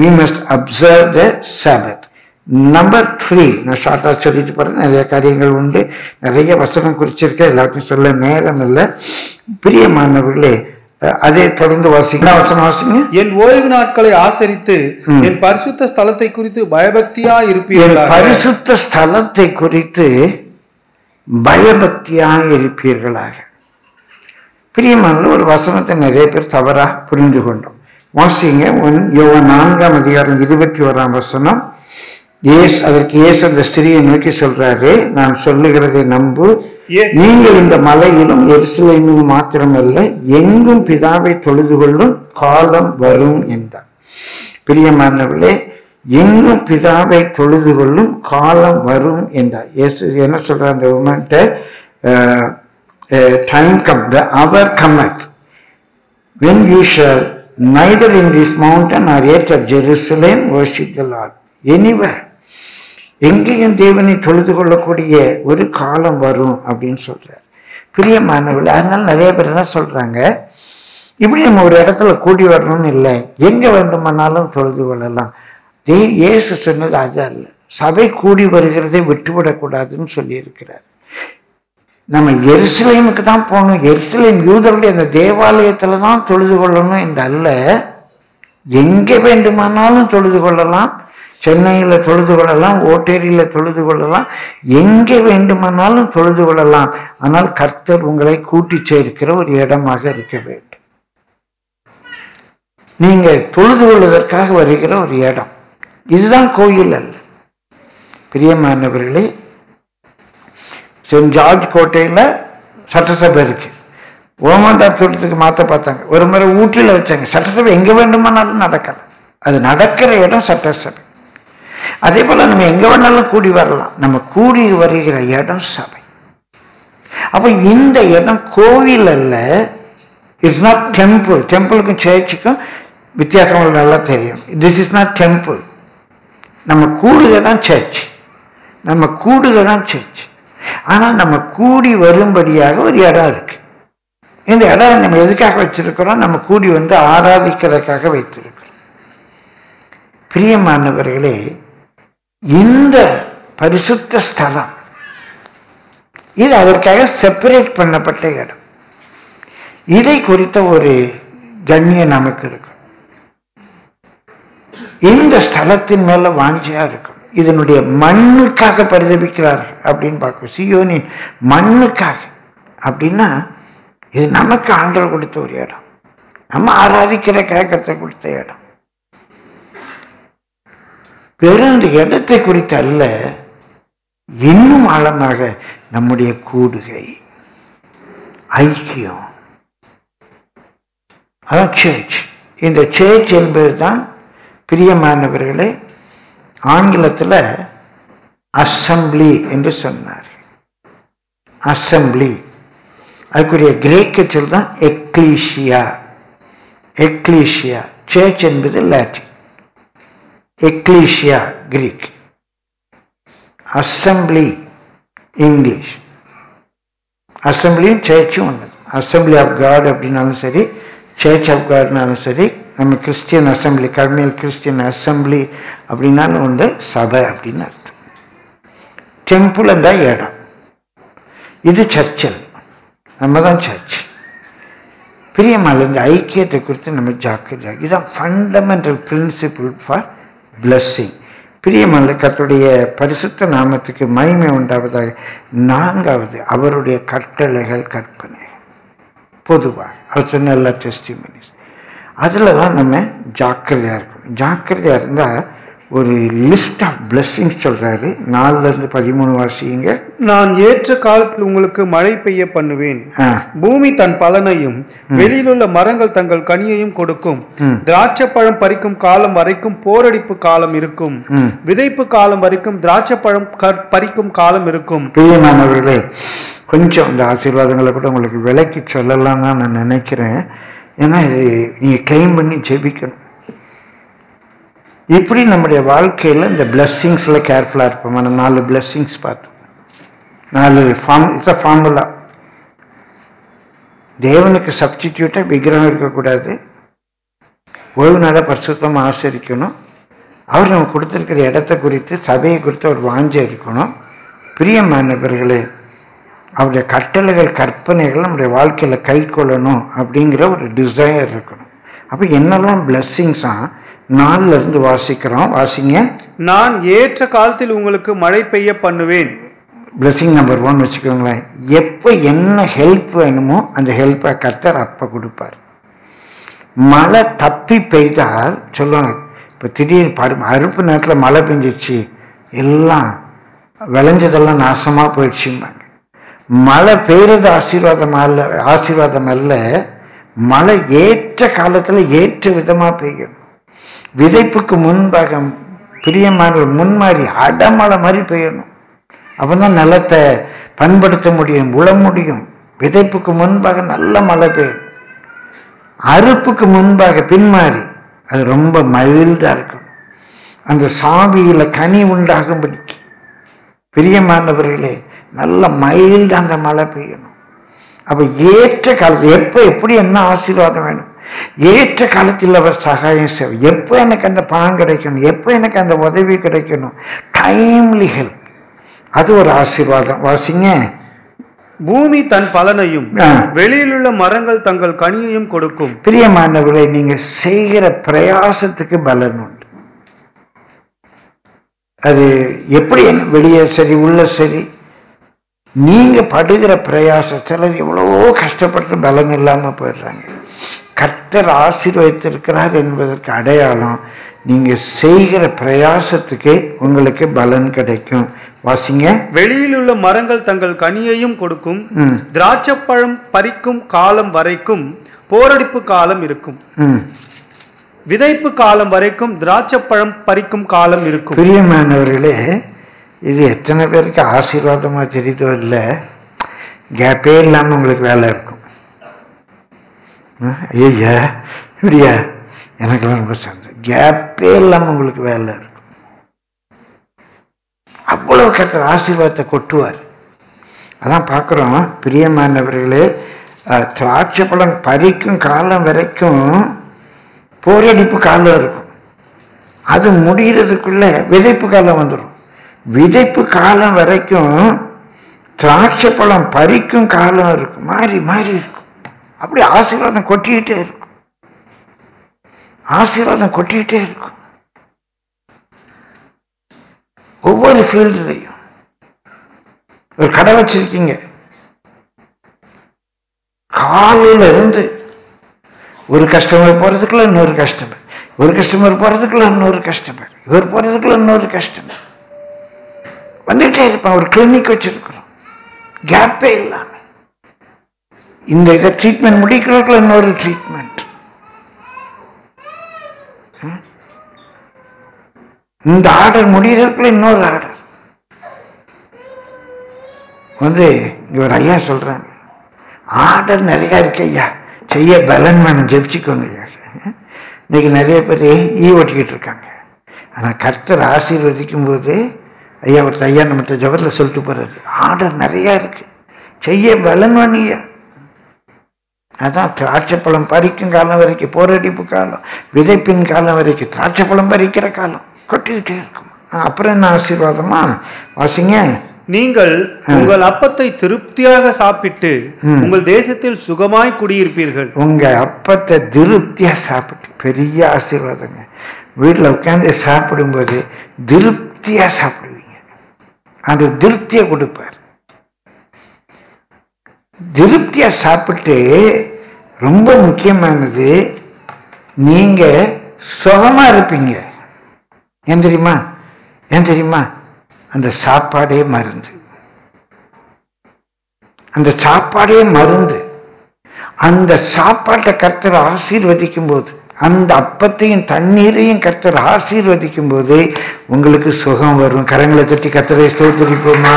we must observe the sabbath number three நான் ஷார்ட்டாக சொல்லிட்டு போகிறேன் நிறைய காரியங்கள் உண்டு. நிறைய வசனம் குறிச்சிருக்கேன் எல்லாத்தையும் சொல்ல நேரம் இல்லை. பிரியமானவர்களே அதை தொடர்ந்து வாசிங்க. வசனம் வாசிங்க? என் ஓய்வு நாட்களை ஆசரித்து என் பரிசுத்த ஸ்தலத்தை குறித்து பயபக்தியா என் இருப்பீர்களாக பரிசுத்த ஸ்தலத்தை குறித்து பயபக்தியாக இருப்பீர்களாக பிரியமான ஒரு வசனத்தை நிறைய பேர் தவறா புரிந்து கொண்டோம். வாசிங்க ஒன் யோவான் நான்காம் அதிகாரம் இருபத்தி ஓராம் வசனம். ஏஸ் அதற்கு ஏசு அந்த ஸ்திரியை நோக்கி சொல்றாரு நான் சொல்லுகிறதை நம்பு. நீங்கள் இந்த மலையிலும் எருசலேமிலும் மாத்திரமல்ல எங்கும் பிதாவை தொழுது கொள்ளும் காலம் வரும் என்றார். பிரியமானவர்களே எங்கும் பிதாவை தொழுது கொள்ளும் காலம் வரும் என்றார். இயேசு என்ன சொல்கிறார் அந்த உமன்ட்ட time come the hour cometh when you shall neither in this mountain or at of Jerusalem worship the lord anywhere எங்கேயும் தேவனை தொழுது கொள்ளக்கூடிய ஒரு காலம் வரும் அப்படின்னு சொல்கிறார் பிரியமானவர்கள் அதனால நிறைய பேர் என்ன சொல்கிறாங்க இப்படி நம்ம ஒரு இடத்துல கூடி வரணும்னு இல்லை. எங்கே வேண்டுமானாலும் தொழுது கொள்ளலாம் தே இயேசு சொன்னது அது அல்ல. சபை கூடி வருகிறதை விட்டுவிடக்கூடாதுன்னு சொல்லியிருக்கிறார். நம்ம எருசலேமுக்கு தான் போகணும். எருசலேம் யூதருடைய அந்த தேவாலயத்தில் தான் தொழுது கொள்ளணும் என்று அல்ல. எங்கே வேண்டுமானாலும் தொழுது கொள்ளலாம். சென்னையில் தொழுது கொள்ளலாம். ஓட்டேரியில் தொழுது கொள்ளலாம். எங்கே வேண்டுமானாலும் தொழுது கொள்ளலாம். ஆனால் கர்த்தர் உங்களை கூட்டி சேர்க்கிற ஒரு இடமாக இருக்க வேண்டும். நீங்கள் தொழுது கொள்வதற்காக வருகிற ஒரு இடம். இதுதான் கோயில் அல்ல. பிரியமானவர்களே சென்ட் ஜார்ஜ் கோட்டையில் சட்டசபை இருக்கு. ஓமந்தார் தோட்டத்துக்கு மாற்ற பார்த்தாங்க. ஒரு முறை ஊட்டியில் வச்சாங்க. சட்டசபை எங்கே வேண்டுமானாலும் நடக்கலாம். அது நடக்கிற இடம் சட்டசபை. அதே போல் நம்ம எங்கே வேணாலும் கூடி வரலாம். நம்ம கூடி வருகிற இடம் சபை. அப்போ இந்த இடம் கோவில் அல்ல. இட்ஸ் நாட் டெம்பிள் டெம்பிளுக்கும் சேர்ச்சிக்கும் வித்தியாசம் நல்லா தெரியும். திஸ் இஸ் நாட் டெம்பிள் நம்ம கூடுக தான் சர்ச் நம்ம கூடுக தான் சர்ச் ஆனால் நம்ம கூடி வரும்படியாக ஒரு இடம் இருக்கு. இந்த இடம் நம்ம எதுக்காக வச்சிருக்கிறோம்? நம்ம கூடி வந்து ஆராதிக்கிறதுக்காக வைத்திருக்கிறோம். பிரியமானவர்களே இந்த பரிசுத்த ஸ்தலம் இது அதற்காக செப்பரேட் பண்ணப்பட்ட இடம். இதை குறித்த ஒரு கண்ணியம் நமக்கு இருக்கும் இந்த ஸ்தலத்தின் மேல வாஞ்சியா இருக்கும். இதனுடைய மண்ணுக்காக பரிதபிக்கிறார்கள் அப்படின்னு பார்க்கும் சியோனி மண்ணுக்காக. அப்படின்னா இது நமக்கு ஆண்டர் கொடுத்த ஒரு இடம். நம்ம ஆராதிக்கிற கேட்கறத கொடுத்த இடம். வெறும் இந்த இடத்தை குறித்து அல்ல இன்னும் ஆழமாக நம்முடைய கூடுகை ஐக்கியம். அதான் சேர்ச் இந்த சேர்ச் என்பது தான் பிரியமானவர்களே ஆங்கிலத்தில் அசம்பிளி என்று சொன்னார். அசம்பிளி அதுக்குரிய கிரேக்க சொல் தான் எக்லீஷியா எக்லீஷியா சேர்ச் என்பது Latin ecclesia Greek assembly English அசம்பிளியும் சர்ச்சும் ஒன்று அசம்பிளி ஆஃப் காட் அப்படின்னாலும் சரி சேர்ச் ஆஃப் காட்னாலும் சரி நம்ம கிறிஸ்டியன் அசம்பிளி கர்மியல் கிறிஸ்டியன் அசம்பிளி அப்படின்னாலும் உண்டு சபை அப்படின்னு அர்த்தம். டெம்பிள் என்ற இடம். இது சர்ச்சல் நம்ம தான் சர்ச் பிரியமால இந்த ஐக்கியத்தை குறித்து நம்ம ஜாக்கிரதை. இதுதான் ஃபண்டமெண்டல் பிரின்சிபிள் ஃபார் பிளஸ்ஸிங் பிரியமல்ல கத்துடைய பரிசுத்த நாமத்துக்கு மகிமை உண்டாவதாக நான்காவது அவருடைய கட்டளைகள் கற்பனை பொதுவாக அவர் சொன்ன எல்லா டெஸ்டிமனி அதில் தான் நம்ம ஜாக்கிரதையாக இருக்கணும். ஜாக்கிரதையாக இருந்தால் ஒரு லிஸ்ட் ஆஃப் பிளெஸ்ஸிங்ஸ் சொல்கிறாரு நாலுலேருந்து பதிமூணு வாசிங்க. நான் ஏற்ற காலத்தில் உங்களுக்கு மழை பெய்ய பண்ணுவேன். பூமி தன் பலனையும் வெளியிலுள்ள மரங்கள் தங்கள் கனியையும் கொடுக்கும். திராட்சை பழம் பறிக்கும் காலம் வரைக்கும் போரடிப்பு காலம் இருக்கும். விதைப்பு காலம் வரைக்கும் திராட்சை பழம் பறிக்கும் காலம் இருக்கும். பிரியமானவர்களே கொஞ்சம் இந்த ஆசீர்வாதங்களை கூட உங்களுக்கு விலைக்கு சொல்லலாம் தான் நான் நினைக்கிறேன். ஏன்னா இது நீங்கள் கிளைம் பண்ணி ஜெபிக்கணும். இப்படி நம்முடைய வாழ்க்கையில் இந்த பிளஸ்ஸிங்ஸில் கேர்ஃபுல்லாக இருப்போம். நம்ம நாலு பிளஸ்ஸிங்ஸ் பார்த்தோம். நாலு ஃபார்ம் இட்ஸ் ஃபார்முலா தேவனுக்கு சப்ஸ்டிடியூட்டாக விக்கிரகம் இருக்கக்கூடாது. ஓய்வு நாளாக பரிசுத்தமாக ஆசரிக்கணும் அவர் நம்ம கொடுத்துருக்கிற இடத்த குறித்து சபையை குறித்து ஒரு வாஞ்சை இருக்கணும் பிரியமானவர்களே அவருடைய கட்டளைகள் கற்பனைகள் நம்முடைய வாழ்க்கையில் கை கொள்ளணும் அப்படிங்கிற ஒரு டிசையர் இருக்கணும். அப்போ என்னெல்லாம் பிளெஸ்ஸிங்ஸா நாலுல இருந்து வாசிக்கிறோம்? வாசிங்க. நான் ஏற்ற காலத்தில் உங்களுக்கு மழை பெய்ய பண்ணுவேன். பிளெஸ்ஸிங் நம்பர் ஒன் வச்சுக்கோங்களேன். எப்போ என்ன ஹெல்ப் வேணுமோ அந்த ஹெல்ப்பை கர்த்தர் அப்போ கொடுப்பார். மழை தப்பி பெய்தால் சொல்லுவாங்க இப்போ திடீர்னு படு அறுப்பு நேரத்தில் மழை பெஞ்சிச்சு எல்லாம் விளைஞ்சதெல்லாம் நாசமாக போயிடுச்சும்பாங்க. மழை பெய்கிறது ஆசீர்வாதம் அல்ல ஆசீர்வாதம் அல்ல. மழை ஏற்ற காலத்தில் ஏற்ற விதமாக பெய்யும். விதைப்புக்கு முன்பாக பிரியமான மாதிரி அடமழை மாதிரி பெய்யணும். அப்போ தான் நிலத்தை பண்படுத்த முடியும் உழ முடியும். விதைப்புக்கு முன்பாக நல்ல மழை பெய்யும். அறுப்புக்கு முன்பாக பின்மாறி அது ரொம்ப மைல்டாக இருக்கும். அந்த சாவியில் கனி உண்டாகும்படிக்கு பிரியமானவர்களே நல்ல மைல்டு அந்த மழை பெய்யணும். அப்போ ஏற்ற காலத்தில் எப்போ எப்படி என்ன ஆசீர்வாதம் வேணும்? ஏற்ற காலத்தில் அவர் சகாயம் செய்வார். எப்போ எனக்கு அந்த பணம் கிடைக்கணும்? எப்போ எனக்கு அந்த உதவி கிடைக்கணும்? டைம்லி ஹெல்ப் அது ஒரு ஆசீர்வாதம். வாசிங்க. பூமி தன் பலனையும் ஆ. வெளியிலுள்ள மரங்கள் தங்கள் கனியையும் கொடுக்கும். பிரியமானவர்களை நீங்க செய்கிற பிரயாசத்துக்கு பலன் உண்டு. அது எப்படி வெளியே சரி உள்ள சரி நீங்க படுகிற பிரயாசம் சிலர் எவ்வளவோ கஷ்டப்பட்டு பலன் இல்லாம போயிடுறாங்க. கர்த்தர் ஆசீர்வதித்திருக்கிறார் என்பதற்கு அடையாளம் நீங்க செய்கிற பிரயாசத்துக்கு உங்களுக்கு பலன் கிடைக்கும். வாசிங்க. வெளியிலுள்ள மரங்கள் தங்கள் கனியையும் கொடுக்கும். திராட்சைப்பழம் பறிக்கும் காலம் வரைக்கும் போரடிப்பு காலம் இருக்கும். விதைப்பு காலம் வரைக்கும் திராட்சைப்பழம் பறிக்கும் காலம் இருக்கும். பிரியமானவர்களே இது எத்தனை பேருக்கு ஆசீர்வாதமாக தெரியுதோ இல்லை கேப்பே இல்லாமல் உங்களுக்கு வேலை இருக்கும். ஐயா இப்படியா? எனக்கு ரொம்ப சந்தோஷம் கேப்பே இல்லாமல் உங்களுக்கு வேலை இருக்கும். அவ்வளோ கர்த்தர் ஆசீர்வாதத்தை கொட்டுவார். அதான் பார்க்குறோம் பிரியமானவர்களே திராட்சை பழம் பறிக்கும் காலம் வரைக்கும் போரடிப்பு காலம் இருக்கும். அது முடிகிறதுக்குள்ளே விதைப்பு காலம் வந்துடும் விதைப்பு காலம் வரைக்கும் திராட்சை பழம் பறிக்கும் காலம் இருக்கும். மாறி மாறி இருக்கும். அப்படி ஆசீர்வாதம் கொட்டிக்கிட்டே இருக்கும். ஆசீர்வாதம் கொட்டிக்கிட்டே இருக்கும். ஒவ்வொரு ஃபீல்டுலையும். ஒரு கடை வச்சிருக்கீங்க. காலையில இருந்து ஒரு கஸ்டமர் போகிறதுக்குள்ள இன்னொரு கஸ்டமர். ஒரு கஸ்டமர் போகிறதுக்குள்ள இன்னொரு கஸ்டமர். இவர் போகிறதுக்குள்ள இன்னொரு கஸ்டமர். வந்துகிட்டே இருப்பான் ஒரு கிளினிக் வச்சிருக்கிறோம். கேப்பே இல்லாமல் இந்த இதை ட்ரீட்மெண்ட் முடிக்கிறதுக்குள்ள இன்னொரு ட்ரீட்மெண்ட் இந்த ஆர்டர் முடிகிறதுக்குள்ள இன்னொரு ஆர்டர் வந்து இவர் ஒரு ஐயா சொல்கிறாங்க ஆர்டர் நிறையா இருக்கு ஐயா. செய்ய பலன் வேணும். ஜெபிச்சுக்கோங்க ஐயா. இன்றைக்கி நிறைய பேர் ஈ ஓட்டிக்கிட்டு இருக்காங்க. ஆனால் கர்த்தர் ஆசீர்வதிக்கும் போது ஐயா ஒருத்தர் ஐயா நம்ம ஜபத்தில் சொல்லிட்டு போறாரு. ஆர்டர் நிறையா இருக்கு. செய்ய வேணும் ஐயா அதான் திராட்சைப்பழம் பறிக்கும் காலம் வரைக்கும் போரடிப்பு காலம் விதைப்பின் காலம் வரைக்கும் திராட்சைப்பழம் பறிக்கிற காலம். கொட்டிக்கிட்டே இருக்கும். அப்புறம் என்ன ஆசீர்வாதமா? வாசிங்க. நீங்கள் உங்கள் அப்பத்தை திருப்தியாக சாப்பிட்டு உங்கள் தேசத்தில் சுகமாய் குடியிருப்பீர்கள். உங்க அப்பத்தை திருப்தியா சாப்பிட்டு பெரிய ஆசீர்வாதங்க. வீட்டில் உட்காந்து சாப்பிடும்போது திருப்தியா சாப்பிடுவீங்க அந்த திருப்தியை கொடுப்பார். திருப்தியை சாப்பிட்டு ரொம்ப முக்கியமானது நீங்கள் சுகமா இருப்பீங்க. ஏன் தெரியுமா? ஏன் தெரியுமா? அந்த சாப்பாடே மருந்து. அந்த சாப்பாடே மருந்து. அந்த சாப்பாட்டை கர்த்தர் ஆசீர்வதிக்கும் போது அந்த அப்பத்தையும் தண்ணீரையும் கர்த்தர் ஆசீர்வதிக்கும் போது உங்களுக்கு சுகம் வரும். கரங்களை தட்டி கத்தரை ஸ்தோத்தரிப்போமா?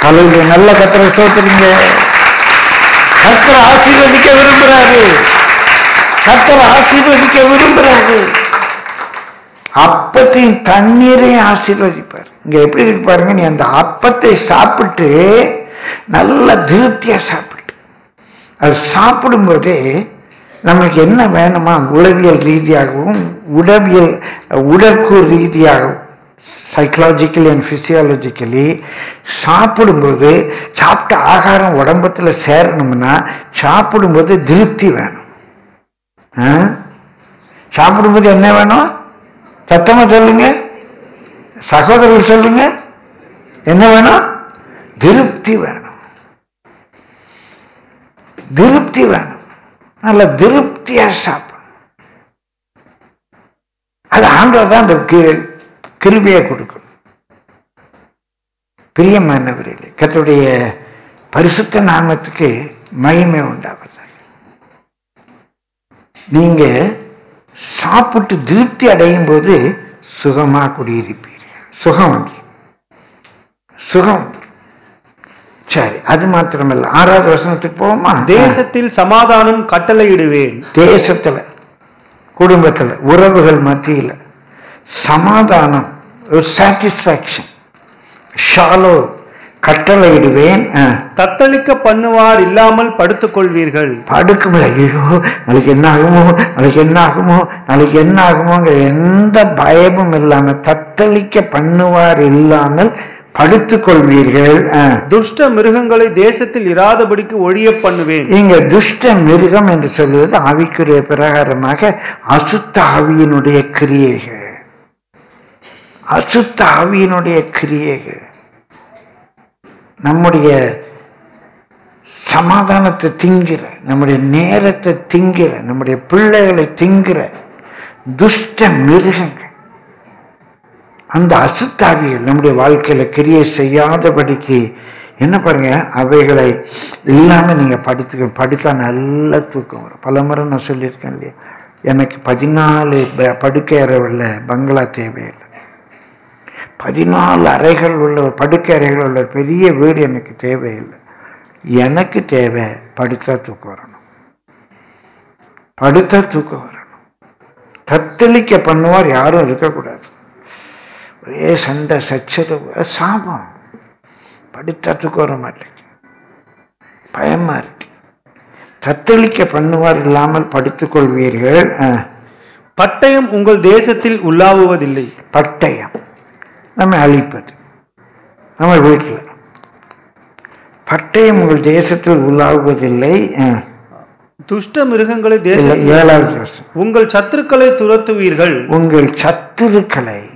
தலைவர் நல்ல கத்தரை ஸ்தோத்தரிங்க. கர்த்தர் ஆசீர்வதிக்க விரும்புறாரு. கர்த்தர் ஆசீர்வதிக்க விரும்புறாரு. அப்பத்தையும் தண்ணீரையும் ஆசீர்வதிப்பார். இங்க எப்படி இருக்கு பாருங்க நீ அந்த அப்பத்தை சாப்பிட்டு நல்ல திருப்தியா சாப்பிட்டு அது சாப்பிடும்போதே நமக்கு என்ன வேணுமா உளவியல் ரீதியாகவும் உடவியல் உடற்கூறு ரீதியாகவும் சைக்கலாஜிக்கலி அண்ட் ஃபிசியாலஜிக்கலி சாப்பிடும்போது சாப்பிட்ட ஆகாரம் உடம்பத்தில் சேரணும்னா சாப்பிடும்போது திருப்தி வேணும். ஆ? சாப்பிடும்போது என்ன வேணும்? சத்தமாக சொல்லுங்க. சகோதரர்கள் சொல்லுங்க. என்ன வேணும்? திருப்தி வேணும். திருப்தி வேணும். நல்ல திருப்தியா சாப்பிடணும் அது ஆண்டவர் தான் அந்த கி- கொடுக்கணும் பிரியமானவர்களே கத்தருடைய பரிசுத்த நாமத்துக்கு மகிமை உண்டாவதாக. நீங்க சாப்பிட்டு திருப்தி அடையும் போது சுகமா குடியிருப்பீர்கள். சுகம் வந்து. சுகம் வந்து. சரி அது மாத்திரமல்ல. ஆறாவது வசனத்துக்கு போவோமா? தேசத்தில் சமாதானம் கட்டளையிடுவேன். தேசத்துல குடும்பத்துல உறவுகள் மத்தியில சமாதானம் ஒரு சாட்டிஸ்ஃபேக்ஷன் ஷாலோ கட்டளையிடுவேன். தத்தளிக்க பண்ணுவார் இல்லாமல் படுத்துக் கொள்வீர்கள் படுக்கும் ஐயோ நாளைக்கு என்ன ஆகுமோ நாளைக்கு என்ன ஆகுமோ நாளைக்கு என்ன ஆகுமோங்கிற எந்த பயமும் இல்லாம தத்தளிக்க பண்ணுவார் இல்லாமல் படுத்துக் கொள்வீர்கள். துஷ்ட மிருகங்களை தேசத்தில் இராதபடிக்கு ஒழிய பண்ணுவேன். இங்க துஷ்ட மிருகம் என்று சொல்வது ஆவிக்குரிய பிரகாரமாக அசுத்த ஆவியினுடைய கிரியைகள். அசுத்த ஆவியினுடைய கிரியைகள். நம்முடைய சமாதானத்தை திங்கிற நம்முடைய நேரத்தை திங்கிற நம்முடைய பிள்ளைகளை திங்கிற துஷ்ட மிருகங்கள். அந்த அசுத்தாவிகள் நம்முடைய வாழ்க்கையில் கிரியை செய்யாதபடிக்கு என்ன பாருங்க அவைகளை இல்லாமல் நீங்கள் படுத்து படுத்தா நல்ல தூக்கம் வரும். பல முறை நான் சொல்லியிருக்கேன் இல்லையா? எனக்கு பதினாலு ப- படுக்கை அறை உள்ள பங்களா தேவையில்லை. பதினாலு அறைகள் உள்ள படுக்கை அறைகள் உள்ள பெரிய வீடு எனக்கு தேவையில்லை. எனக்கு தேவை படுத்தா தூக்கம் வரணும். படுத்தா தூக்கம் வரணும். தத்தளிக்க பண்ணுவார் யாரும் இருக்கக்கூடாது. ஒரே சண்டை சச்சரவு சாபம். படுத்தா தூக்கம் வர மாட்டேங்குது பயமா இருக்கு. தத்தளிக்க பண்ணுவார் இல்லாமல் படுத்துக் கொள்வீர்கள். ஆ. பட்டயம் உங்கள் தேசத்தில் உலாவுவதில்லை. பட்டயம். நம்ம அழிப்பது. நம்ம வீட்டில். பட்டயம் உங்கள் தேசத்தில் உலாவுவதில்லை. ஆ. துஷ்ட மிருகங்களை தேசத்தில் ஏழாவது உங்கள் சத்துருக்களை துரத்துவீர்கள். உங்கள் சத்துருக்களை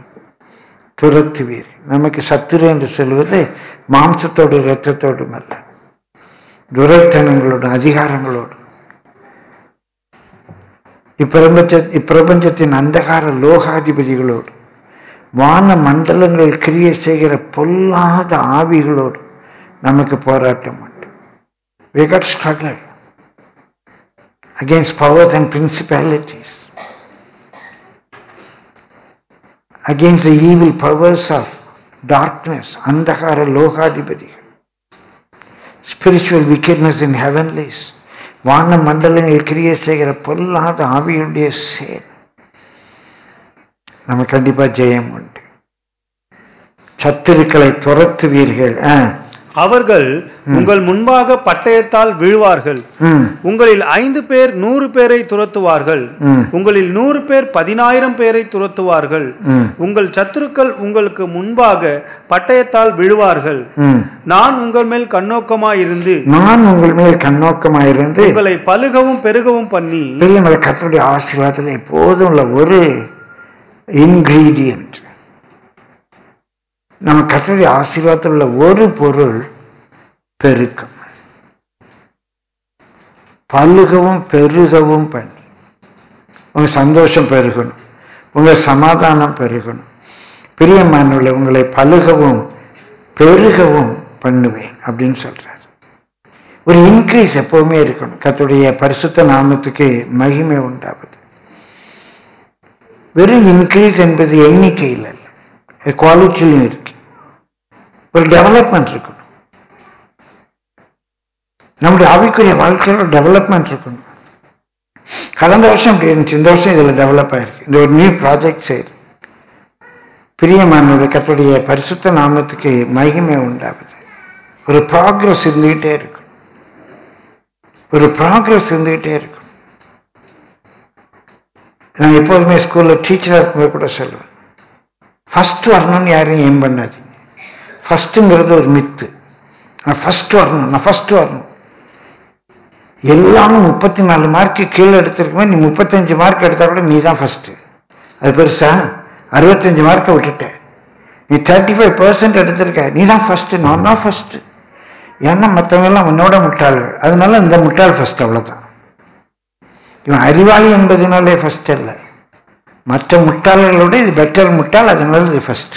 துரத்துவீர். நமக்கு சத்துரு என்று சொல்வது மாம்சத்தோடு இரத்தத்தோடும் அல்ல. துரைத்தனங்களோடும் அதிகாரங்களோடும் இப்பிரபஞ்ச இப்பிரபஞ்சத்தின் அந்தகார லோகாதிபதிகளோடு வான மண்டலங்களில் கிரியை செய்கிற பொல்லாத ஆவிகளோடு நமக்கு போராட்டம் உண்டு. We got struggle against powers and principalities against the evil powers of darkness, அந்தகார லோகாதிபதிகள் ஸ்பிரிச்சுவல் விக்கெட்னஸ் இன் heavenlies. வான மண்டலங்களில் கிரியேட் செய்கிற பொல்லாத ஆவியுடைய செயல் நம்ம கண்டிப்பாக ஜெயம் உண்டு சத்துருக்களை துரத்துவீர்கள் ஆ. அவர்கள் உங்கள் முன்பாக பட்டயத்தால் வீழ்வார்கள். உங்களில் ஐந்து பேர் நூறு பேரை துரத்துவார்கள். உங்களில் நூறு பேர் பதினாயிரம் பேரை துரத்துவார்கள். உங்கள் சத்துருக்கள் உங்களுக்கு முன்பாக பட்டயத்தால் விழுவார்கள். நான் உங்கள் மேல் கண்ணோக்கமாயிருந்து நான் உங்கள் மேல் கண்ணோக்கமாயிருந்து உங்களை பலுகவும் பெருகவும் பண்ணி பெரியமலை கத்தருடைய ஆசீர்வாதத்தில் எப்போதும் உள்ள ஒரு இன்கிரீடியன்ட் நம்ம கத்தருடைய ஆசீர்வாதத்தில் உள்ள ஒரு பொருள் பெருக்கம். பல்லுகவும் பெருகவும் பண்ணி உங்கள் சந்தோஷம் பெருகணும். உங்கள் சமாதானம் பெருகணும். பிரியமானவர்களே உங்களை பழுகவும் பெருகவும் பண்ணுவேன் அப்படின்னு சொல்கிறார் ஒரு இன்க்ரீஸ் எப்போவுமே இருக்கணும். கத்துடைய பரிசுத்த நாமத்துக்கு மகிமை உண்டாவது. வெறும் இன்க்ரீஸ் என்பது எண்ணிக்கை இல்லை. குவாலிட்டிலையும் இருக்கு. ஒரு டெவலப்மெண்ட் இருக்கணும். நம்முடைய ஆவிக்குரிய வாழ்க்கையில் ஒரு டெவலப்மெண்ட் இருக்கணும். கடந்த வருஷம் இப்படி இருந்துச்சு. இந்த வருஷம் இதில் டெவலப் ஆயிருக்கு. இந்த ஒரு நியூ ப்ராஜெக்ட் செய்யுது பிரியமானது கர்த்தருடைய பரிசுத்த நாமத்துக்கு மகிமை உண்டாகுது. ஒரு ப்ராக்ரஸ் இருந்துகிட்டே இருக்கும் ஒரு ப்ராக்ரஸ் இருந்துகிட்டே இருக்கும் நான் எப்போதுமே ஸ்கூலில் டீச்சராக இருக்கும்போது கூட சொல்லுவேன். ஃபஸ்ட்டு வரணும்னு யாரையும் ஏம் பண்ணாதீங்க. ஃபஸ்ட்டுங்கிறது ஒரு மித்து நான் ஃபஸ்ட்டு வரணும் நான் ஃபஸ்ட்டு வரணும். எல்லாமே முப்பத்தி நாலு மார்க்கு கீழே எடுத்திருக்குமே நீ முப்பத்தஞ்சு மார்க் எடுத்தால் கூட நீ தான் ஃபஸ்ட்டு அது பெருசா? அறுபத்தஞ்சு மார்க்கை விட்டுட்ட நீ தேர்ட்டி ஃபைவ் பர்சன்ட் எடுத்திருக்க நீ தான் ஃபஸ்ட்டு நான் தான் ஃபஸ்ட்டு ஏன்னா மற்றவங்க எல்லாம் உன்னோட முட்டாள்கள். அதனால இந்த முட்டாள் ஃபஸ்ட் அவ்வளோதான் இவன் அறிவாளி என்பதனாலே ஃபஸ்ட் இல்லை மற்ற முட்டாளர்களோட இது பெட்டர் முட்டாள் அதனால இது ஃபஸ்ட்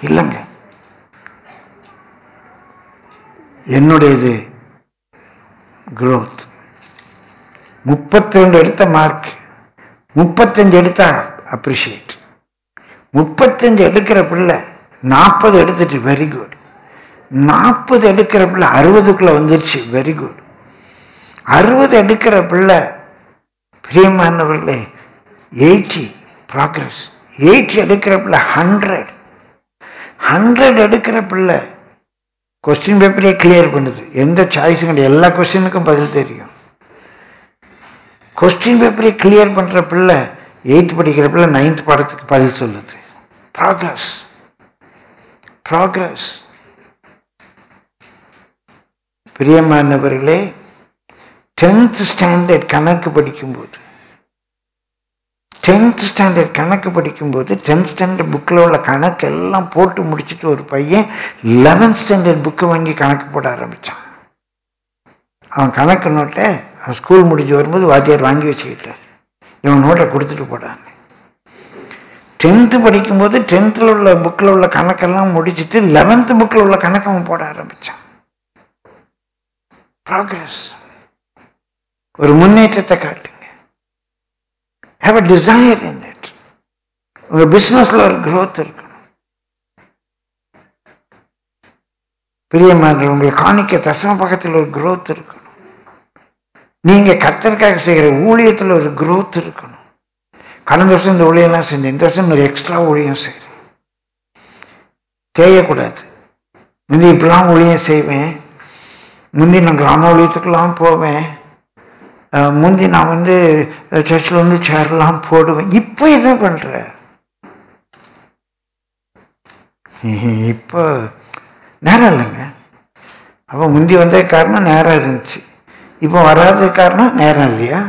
இல்லைங்க. என்னுடையது குரோத் முப்பத்தி ரெண்டு எடுத்த மார்க் முப்பத்தஞ்சு எடுத்தா அப்ரிஷியேட் முப்பத்தஞ்சு எடுக்கிற பிள்ளை நாற்பது எடுத்துட்டு வெரி குட் நாற்பது எடுக்கிற பிள்ளை அறுபதுக்குள்ளே வந்துருச்சு வெரி குட் அறுபது எடுக்கிற பிள்ளை பிரியமானவர்களே எயிட்டி ப்ராக்ரஸ். எயிட்டி எடுக்கிற பிள்ளை ஹண்ட்ரட். ஹண்ட்ரட் எடுக்கிற பிள்ளை கொஸ்டின் பேப்பரே கிளியர் பண்ணுது. எந்த சாய்ஸும் கிடையாது. எல்லா கொஸ்டினுக்கும் பதில் தெரியும். கொஸ்டின் பேப்பரே கிளியர் பண்ணுற பிள்ளை எயித் படிக்கிற பிள்ளை நைன்த் பாடத்துக்கு பதில் சொல்லுது. ப்ராக்ரஸ் ப்ராக்ரஸ் பிரியமானவர்களே டென்த் ஸ்டாண்டர்ட் கணக்கு படிக்கும்போது டென்த் ஸ்டாண்டர்ட் கணக்கு படிக்கும்போது டென்த் ஸ்டாண்டர்ட் புக்கில் உள்ள கணக்கு எல்லாம் போட்டு முடிச்சுட்டு ஒரு பையன் லெவன்த் ஸ்டாண்டர்ட் புக்கை வாங்கி கணக்கு போட ஆரம்பித்தான் அவன் கணக்கு நோட்டை அவன் ஸ்கூல் முடிஞ்சு வரும்போது வாத்தியார் வாங்கி வச்சுக்கிட்டார். இவன் நோட்டை கொடுத்துட்டு போடான்னு டென்த்து படிக்கும்போது டென்த்தில் உள்ள புக்கில் உள்ள கணக்கெல்லாம் முடிச்சுட்டு லெவன்த்து புக்கில் உள்ள கணக்கு அவன் போட ஆரம்பித்தான் ப்ராக்ரஸ் ஒரு முன்னேற்றத்தை காட்டு. Have a desire in it உங்கள் பிஸ்னஸில் ஒரு க்ரோத் இருக்கணும் பிரியமான உங்களை காணிக்க தசம பக்கத்தில் ஒரு க்ரோத் இருக்கணும் நீங்கள் கத்தருக்காக செய்கிற ஊழியத்தில் ஒரு க்ரோத் இருக்கணும் கடந்த வருஷம் இந்த ஊழியெல்லாம் செஞ்சேன். இந்த வருஷம் ஒரு எக்ஸ்ட்ரா ஊழியம் செய்கிறேன் தேயக்கூடாது. முந்தி இப்படிலாம் ஊழியம் செய்வேன். முந்தி நான் கிராம ஊழியத்துக்கெல்லாம் போவேன். முந்தி நான் வந்து சர்ச்சில் வந்து சேர்லாம் போடுவேன். இப்போ என்ன பண்ணுற இப்போ நேரம் இல்லைங்க. அப்போ முந்தி வந்த காரணம் நேரம் இருந்துச்சு. இப்போ வராத காரணம் நேரம் இல்லையா?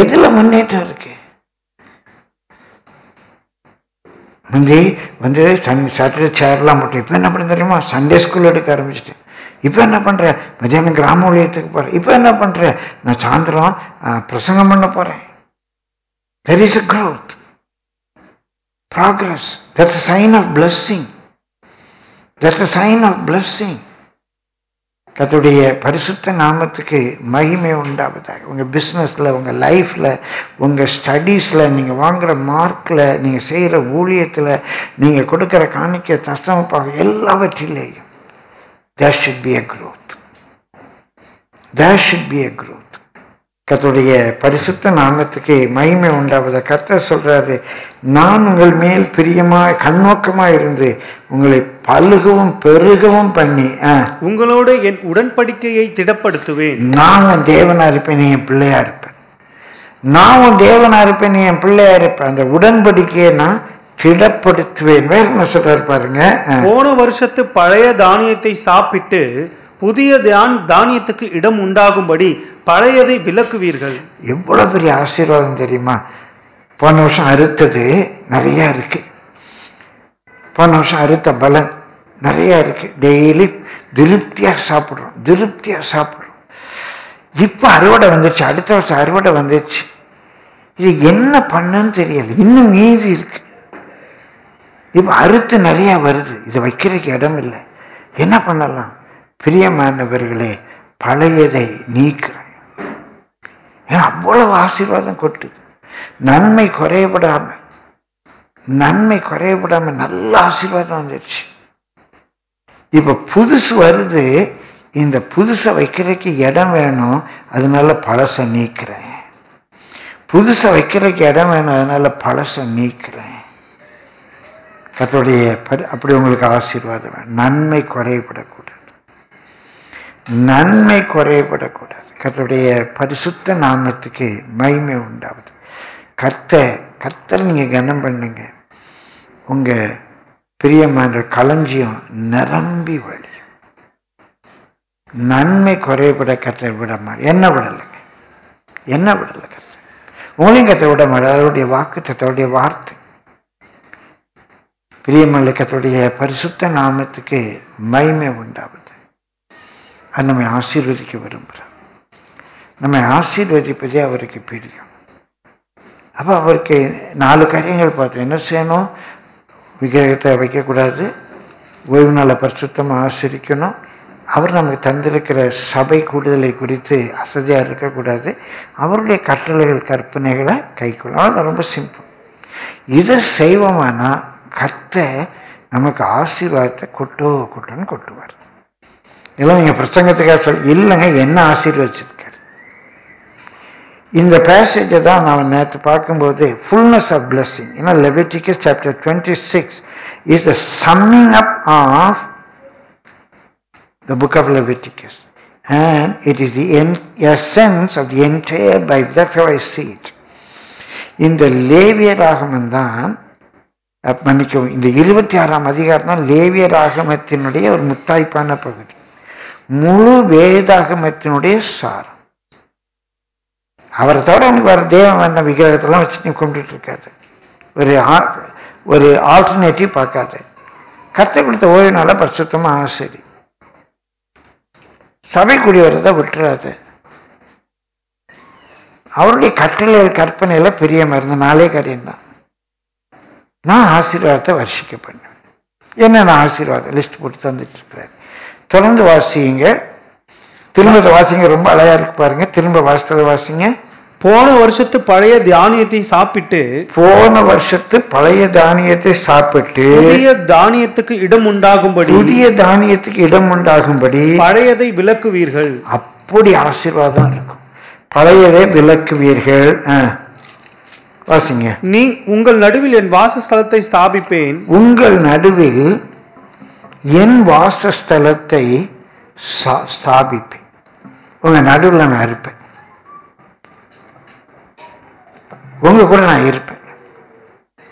எதில் முன்னேற்றம் இருக்கு? முந்தி வந்து சன் சாட்டர்டே சேர்லாம் போட்டேன். இப்போ என்ன பண்ண தெரியுமா? சண்டே ஸ்கூல் எடுக்க ஆரம்பிச்சிட்டேன். இப்போ என்ன பண்ணுற மத்தியானம் கிராம ஊழியத்துக்கு போகிறேன் இப்போ என்ன பண்ணுற நான் சாயந்தரம் பிரசங்கம் பண்ண போகிறேன் there is a growth progress that's a sign of blessing that's a sign of blessing கத்துடைய பரிசுத்த நாமத்துக்கு மகிமை உண்டாவதாக. உங்கள் பிஸ்னஸில் உங்கள் லைஃப்பில் உங்கள் ஸ்டடீஸில் நீங்கள் வாங்குகிற மார்க்கில் நீங்கள் செய்கிற ஊழியத்தில் நீங்கள் கொடுக்குற காணிக்க தசமப்பாக எல்லாவற்றிலேயும் there should be a growth. There should be a growth. கர்த்தருடைய பரிசுத்த நாமத்துக்கு மகிமை உண்டாவத கர்த்தர் சொல்றாரு நான் உங்கள் மேல் பிரியமா கண்ணோக்கமா இருந்து உங்களை பழுகவும் பெருகவும் பண்ணி உங்களோடு என் உடன்படிக்கையை திடப்படுத்துவேன். நான் உன் தேவனா இருப்பேன் நீ என் பிள்ளையா இருப்பேன் நான் உன் தேவனா இருப்பேன் நீ என் பிள்ளையா இருப்பேன் அந்த உடன்படிக்கையை நான் திடப்படுத்துவேன். என்ன சொல்றாரு பாருங்க. போன வருஷத்து பழைய தானியத்தை சாப்பிட்டு புதிய தான் தானியத்துக்கு இடம் உண்டாகும்படி பழையதை விலக்குவீர்கள் எவ்வளோ பெரிய ஆசீர்வாதம் தெரியுமா? போன வருஷம் அறுத்தது நிறையா இருக்கு. போன வருஷம் அறுத்த பலன் நிறையா இருக்கு. டெய்லி திருப்தியாக சாப்பிட்றோம் திருப்தியாக சாப்பிட்றோம். இப்போ அறுவடை வந்துருச்சு. அடுத்த வருஷம் அறுவடை வந்துருச்சு. இது என்ன பண்ணுன்னு தெரியல. இன்னும் மீதி இருக்கு. இப்போ அறுத்து நிறையா வருது. இது வைக்கிறதுக்கு இடம் இல்லை என்ன பண்ணலாம்? பிரியமானவர்களே பழையதை நீக்கிறேன். ஏன்னா அவ்வளவு ஆசீர்வாதம் கொட்டுது நன்மை குறையப்படாம நன்மை குறையப்படாம நல்ல ஆசீர்வாதம் வந்துடுச்சு இப்போ புதுசு வருது. இந்த புதுசை வைக்கிறதுக்கு இடம் வேணும். அதனால பழசை நீக்கிறேன். புதுசை வைக்கிறதுக்கு இடம் வேணும். அதனால பழசை நீக்கிறேன். கத்தோடைய அப்படி உங்களுக்கு ஆசீர்வாதம் நன்மை குறையப்படக்கூடாது நன்மை குறையப்படக்கூடாது கத்தோடைய பரிசுத்த நாமத்துக்கு மகிமை உண்டாவது. கர்த்த கர்த்தர் நீங்கள் கனம் பண்ணுங்க. உங்கள் பிரியமான களஞ்சியம் நிரம்பி வழியும். நன்மை குறையப்பட கத்தை விட மாட்டேன் என்ன விடலைங்க? என்ன விடலை கத்தை உங்களையும் கத்தை விட மாட்டேன் அதோடைய வாக்கு தத்தோடைய வார்த்தை. பிரியமல்லக்கத்துடைய பரிசுத்த நாமத்துக்கு மகிமை உண்டாவது அது நம்மை ஆசீர்வதிக்க விரும்புகிறார். நம்மை ஆசீர்வதிப்பதே அவருக்கு பிரியம். அப்போ அவருக்கு நாலு காரியங்கள் பார்த்தோம் என்ன செய்யணும்? விக்கிரகத்தை வைக்கக்கூடாது. ஓய்வு நாளை பரிசுத்தமாக ஆசிரிக்கணும். அவர் நமக்கு தந்திருக்கிற சபை கூடுதலை குறித்து அசதியாக இருக்கக்கூடாது. அவருடைய கட்டளைகள் கற்பனைகளை கைக்கொள்ளும் அது ரொம்ப சிம்பிள் இதை செய்வோமானால் கர்த்தர் நமக்கு ஆசீர்வாதத்தை கொட்டோ கொட்டோன்னு கொட்டுவார் இல்லை நீங்கள் பிரசங்கத்துக்காக சொல் இல்லைங்க என்ன ஆசீர்வச்சிருக்காரு இந்த பேசேஜை தான் நான் நேற்று பார்க்கும்போது ஃபுல்னஸ் ஆஃப் பிளஸ்ஸிங் ஏன்னா Leviticus chapter twenty six is the summing up of the book of Leviticus. And it is the essence of the entire Bible. That's how I see it. இந்த லேவியராகமம் தான் மன்னிக்கவும் இந்த இருபத்தி ஆறாம் அதிகாரம் தான் லேவியராகமத்தினுடைய ஒரு முத்தாய்ப்பான பகுதி. முழு வேதாகமத்தினுடைய சாரம். அவரை தவிர உனக்கு வேறு தேவன் வேண்டாம் விக்கிரகத்தெல்லாம் வச்சு நீ கும்பிட்டு இருக்காது ஒரு ஆ- ஒரு ஆல்டர்னேட்டிவ் பார்க்காத. கத்தை கொடுத்த ஓய்வுனால பரிசுத்தமாக ஆசிரி. சபை கூடி வரதை விட்டுறாது. அவருடைய கட்டளை கற்பனையில் பெரிய மருந்து நாளே காரியம்தான். நான் ஆசீர்வாதத்தை வர்ஷிக்க பண்ணுவேன் என்னென்ன ஆசீர்வாதம்? லிஸ்ட் போட்டு தந்துட்டு இருக்கிறார் தொடர்ந்து வாசிங்க. திரும்ப வாசிங்க. ரொம்ப அழகா இருக்கு பாருங்க. திரும்ப வாசித்ததை வாசிங்க. போன வருஷத்து பழைய தானியத்தை சாப்பிட்டு போன வருஷத்து பழைய தானியத்தை சாப்பிட்டு புதிய தானியத்துக்கு இடம் உண்டாகும்படி புதிய தானியத்துக்கு இடம் உண்டாகும்படி பழையதை விலக்குவீர்கள் அப்படி ஆசீர்வாதம் இருக்கும். பழையதை விளக்குவீர்கள். ஆ. வாசிங்க. நீ உங்கள் நடுவில் என் வாசஸ்தலத்தை ஸ்தாபிப்பேன். உங்கள் நடுவில் என் வாசஸ்தலத்தை ஸ்தாபிப்பேன். உங்க நடுவில் நான் இருப்பேன். உங்க கூட நான் இருப்பேன்.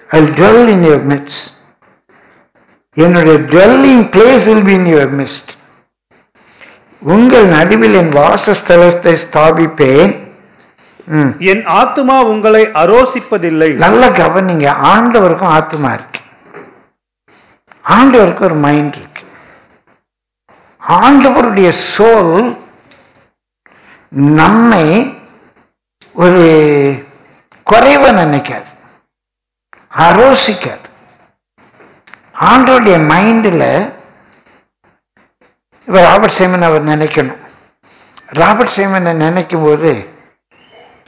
ஐ dwell in your midst. என்னுடைய dwelling place will be in your midst. உங்கள் நடுவில் என் வாசஸ்தலத்தை ஸ்தாபிப்பேன். என் ஆத்துமா உங்களை அரோசிப்பதில்லை. நல்ல கவனிங்க ஆண்டவருக்கும் ஆத்மா இருக்கு. ஆண்டவருக்கு ஒரு மைண்ட் இருக்கு. ஆண்டவருடைய சோல் நம்மை ஒரு குறைவா நினைக்காது. அரோசிக்காது. ஆண்டவருடைய மைண்டில் இப்போ ராபர்ட் சைமன் அவர் நினைக்கணும். ராபர்ட் சைமனை நினைக்கும் போது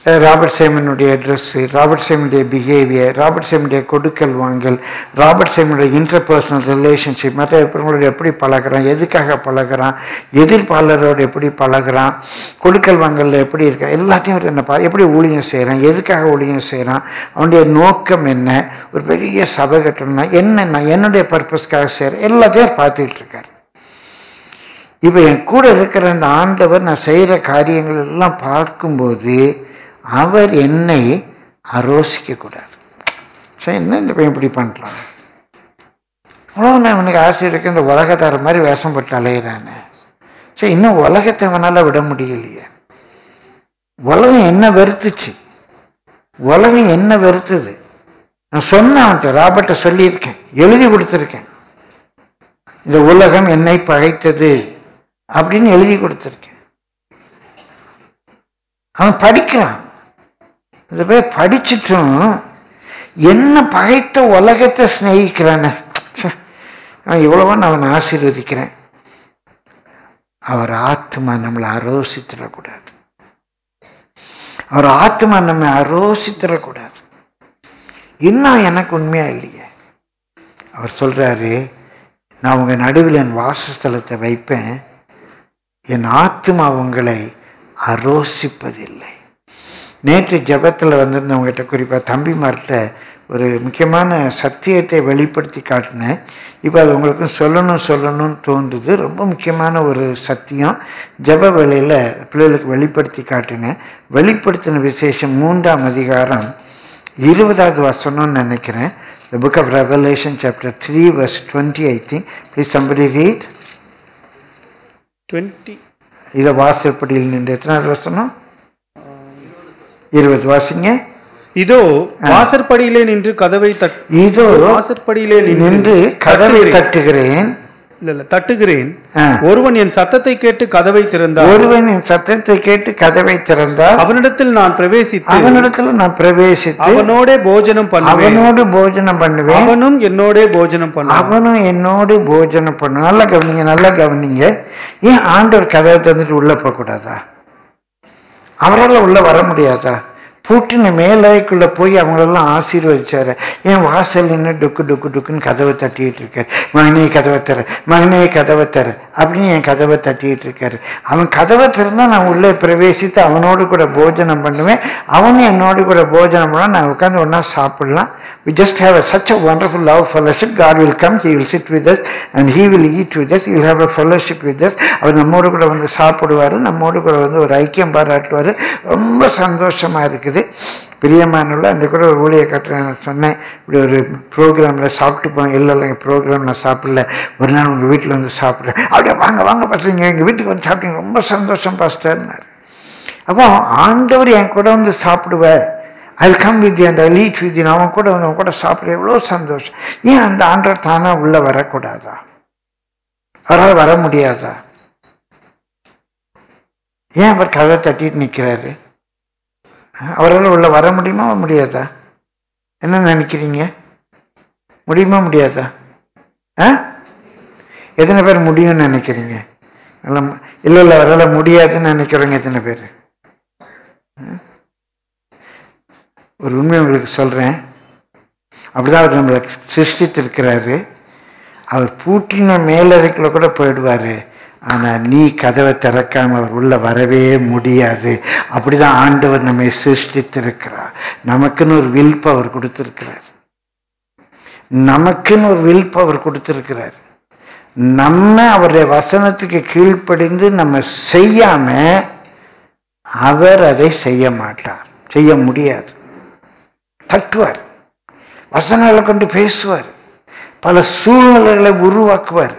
ராபர்ட் சேமனுடைய ட்ரெஸ்ஸு ராபர்ட் சேமனுடைய பிஹேவியர் ராபர்ட் சேமனுடைய கொடுக்கல் வாங்கல் ராபர்ட் சேமனுடைய இன்டர்பர்சனல் ரிலேஷன்ஷிப் மற்ற எப்படிங்களோட எப்படி பழகுறான் எதுக்காக பழகுறான் எதிர்ப்பாளரோடு எப்படி பழகுறான் கொடுக்கல் வாங்கலில் எப்படி இருக்கா எல்லாத்தையும் அவர் என்ன பா எப்படி ஊழியம் செய்கிறான் எதுக்காக ஊழியம் செய்கிறான் அவனுடைய நோக்கம் என்ன ஒரு பெரிய சபை கட்டணும்னா என்ன நான் என்னுடைய பர்பஸ்க்காக செய்கிறேன் எல்லாத்தையும் அவர் பார்த்துக்கிட்டு இருக்கார். இப்போ என் கூட இருக்கிற அந்த ஆண்டவர் நான் செய்கிற காரியங்கள் எல்லாம் பார்க்கும்போது அவர் என்னை அரோசிக்கக்கூடாது சரி என்ன இந்த பையன் இப்படி பண்ணுறான் இவ்வளோ நான் இவனுக்கு ஆசை இருக்கு இந்த உலகத்தார மாதிரி வேஷம் போட்டு அலையிறானே. சரி இன்னும் உலகத்தை அவனால் விட முடியலையே. உலகம் என்ன வெறுத்துச்சு? உலகம் என்ன வெறுத்துது? நான் சொன்னேன் அவன்கிட்ட ராபர்ட்டை சொல்லியிருக்கேன் எழுதி கொடுத்துருக்கேன். இந்த உலகம் என்னை பகைத்தது அப்படின்னு எழுதி கொடுத்துருக்கேன். அவன் படிக்கிறான். இந்த போய் படிச்சிட்டும் என்ன பகைத்த உலகத்தை சிநேகிக்கிறானே. நான் அவன் இவ்வளவோ நான் அவனை ஆசீர்வதிக்கிறேன். அவர் ஆத்மா நம்மளை அரோசித்திடக்கூடாது அவர் ஆத்மா நம்ம அரோசித்திடக்கூடாது இன்னும் எனக்கு உண்மையாக இல்லையே. அவர் சொல்கிறாரு நான் உங்கள் நடுவில் என் வாசஸ்தலத்தை வைப்பேன். என் ஆத்மா உங்களை அரோசிப்பதில்லை நேற்று ஜெபத்தில் வந்திருந்தவங்ககிட்ட குறிப்பாக தம்பிமார்கிட்ட ஒரு முக்கியமான சத்தியத்தை வெளிப்படுத்தி காட்டினேன். இப்போ அது உங்களுக்கு சொல்லணும் சொல்லணும்னு தோன்றுது. ரொம்ப முக்கியமான ஒரு சத்தியம். ஜெப வேளையில் பிள்ளைகளுக்கு வெளிப்படுத்தி காட்டினேன். வெளிப்படுத்தின விசேஷம் மூன்றாம் அதிகாரம் இருபதாவது வசனம்னு நினைக்கிறேன். The book of Revelation, chapter 3, verse 20, I think. Please, somebody read. Twenty இதை வாசற்படியில் நின்று. எத்தனாவது வசனம்? இருபது வாசிங்க. இதோ வாசற்படியிலே நின்று கதவை தட் இதோ வாசற்படியிலே நின்று கதவை தட்டுகிறேன். தட்டுகிறேன். இல்ல இல்ல தட்டுகிறேன். ஆ. ஒருவன் என் சத்தத்தை கேட்டு கதவை திறந்தார் ஒருவன் என் சத்தத்தை கேட்டு கதவை திறந்தால் அவனிடத்தில் நான் பிரவேசித்து அவனிடத்துல நான் பிரவேசித்து அவனோடே போஜனம் பண்ணுவேன். அவனோடு போஜனம் பண்ணுவேன். அவனும் என்னோடே போஜனம் பண்ணுவான். அவனும் என்னோடு போஜனம் பண்ணும் நல்லா கவனிங்க நல்லா கவனிங்க. ஏன் ஆண்டவர் கதவை தந்துட்டு உள்ள போகக்கூடாதா? அவரால் உள்ளே வர முடியாதா? பூட்டின மேலறைக்குள்ள போய் அவங்களெல்லாம் ஆசீர்வதிச்சார். என் வாசல் நின்று டொக்கு டொக்கு டொக்குன்னு கதவை தட்டிகிட்டு இருக்கார். மகனே கதவை தர மகனே கதவை தர அப்படின்னு என் கதவை தட்டிகிட்டு இருக்காரு. அவன் கதவை திறந்தால் நான் உள்ளே பிரவேசித்து அவனோடு கூட போஜனம் பண்ணுவேன். அவனும் என்னோடு கூட போஜனம் பண்ணால் நான் உட்காந்து ஒன்றா சாப்பிட்லாம். We just have a, such a wonderful love fellowship. God will come. He will sit with us and he will eat with us. He will have a fellowship with us. அவர் நம்மோடு கூட வந்து சாப்பிடுவார். நம்மோடு கூட வந்து ஒரு ஐக்கியம் பாராட்டுவார். ரொம்ப சந்தோஷமாக இருக்குது. பிரியமானுள்ள அந்த கூட ஒரு ஊழியக்காரர் நான் சொன்னேன். இப்படி ஒரு ப்ரோக்ராமில் சாப்பிட்டு போங்க. இல்லை இல்லைங்க ப்ரோக்ராம் நான் சாப்பிடல. ஒரு நாள் உங்கள் வீட்டில் வந்து சாப்பிட்றேன். அப்படியே வாங்க வாங்க பசங்க எங்கள் வீட்டுக்கு வந்து சாப்பிட்டீங்க. ரொம்ப சந்தோஷம் பாஸ்டர்னார் அப்போ ஆண்டவர் என் கூட வந்து சாப்பிடுவேன் I come with and I lead with அவன் கூட அவன் கூட சாப்பிட எவ்வளோ சந்தோஷம். ஏன் அந்த ஆண்டவர் தானாக உள்ளே வரக்கூடாதா? அவரால் வர முடியாதா? ஏன் அவர் கதை தட்டிட்டு நிற்கிறாரு அவரால் உள்ள வர முடியுமா முடியாதா? என்ன நினைக்கிறீங்க? முடியுமா முடியாதா? ஆ? எத்தனை பேர் முடியும்னு நினைக்கிறீங்க? இல்லை இல்லை இல்லை அவரால் முடியாதுன்னு நினைக்கிறவங்க எத்தனை பேர்? ஒரு உண்மை உங்களுக்கு சொல்கிறேன் அப்படிதான் அவர் நம்மளை சிருஷ்டித்திருக்கிறாரு. அவர் பூட்டின மேலறைக்குள்ள கூட போயிடுவார். ஆனால் நீ கதவை திறக்காமல் அவர் உள்ளே வரவே முடியாது. அப்படிதான் ஆண்டவர் நம்மை சிருஷ்டித்திருக்கிறார். நமக்குன்னு ஒரு வில் பவர் கொடுத்துருக்கிறார். நமக்குன்னு ஒரு வில் பவர் கொடுத்துருக்கிறார். நம்ம அவருடைய வசனத்துக்கு கீழ்ப்படிந்து நம்ம செய்யாமல் அவர் அதை செய்ய மாட்டார். செய்ய முடியாது. தட்டுவார் வசனங்களை கொண்டு பேசுவார். பல சூழ்நிலைகளை உருவாக்குவார்.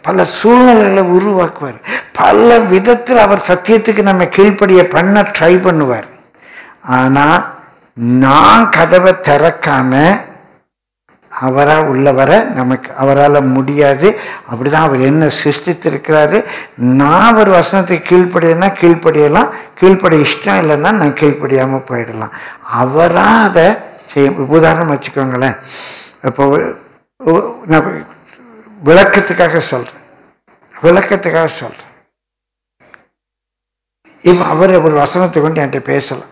பல சூழ்நிலைகளை உருவாக்குவார். பல விதத்தில் அவர் சத்தியத்துக்கு நம்ம கீழ்ப்படிய பண்ண ட்ரை பண்ணுவார். ஆனால் நான் கதவை திறக்காமல் அவராக உள்ள வர நமக்கு அவரால் முடியாது. அப்படிதான் அவர் என்ன சிருஷ்டித்திருக்கிறாரு. நான் ஒரு வசனத்துக்கு கீழ்ப்படியனா கீழ்ப்படியலாம். கீழ்ப்பட இஷ்டம் இல்லைன்னா நான் கீழ்ப்படியாமல் போயிடலாம். அவராக அதை செய்ய உதாரணம் வச்சுக்கோங்களேன். இப்போ நான் விளக்கத்துக்காக சொல்கிறேன் விளக்கத்துக்காக சொல்கிறேன் இப்போ அவர் ஒரு வசனத்தை கொண்டு என்கிட்ட பேசலாம்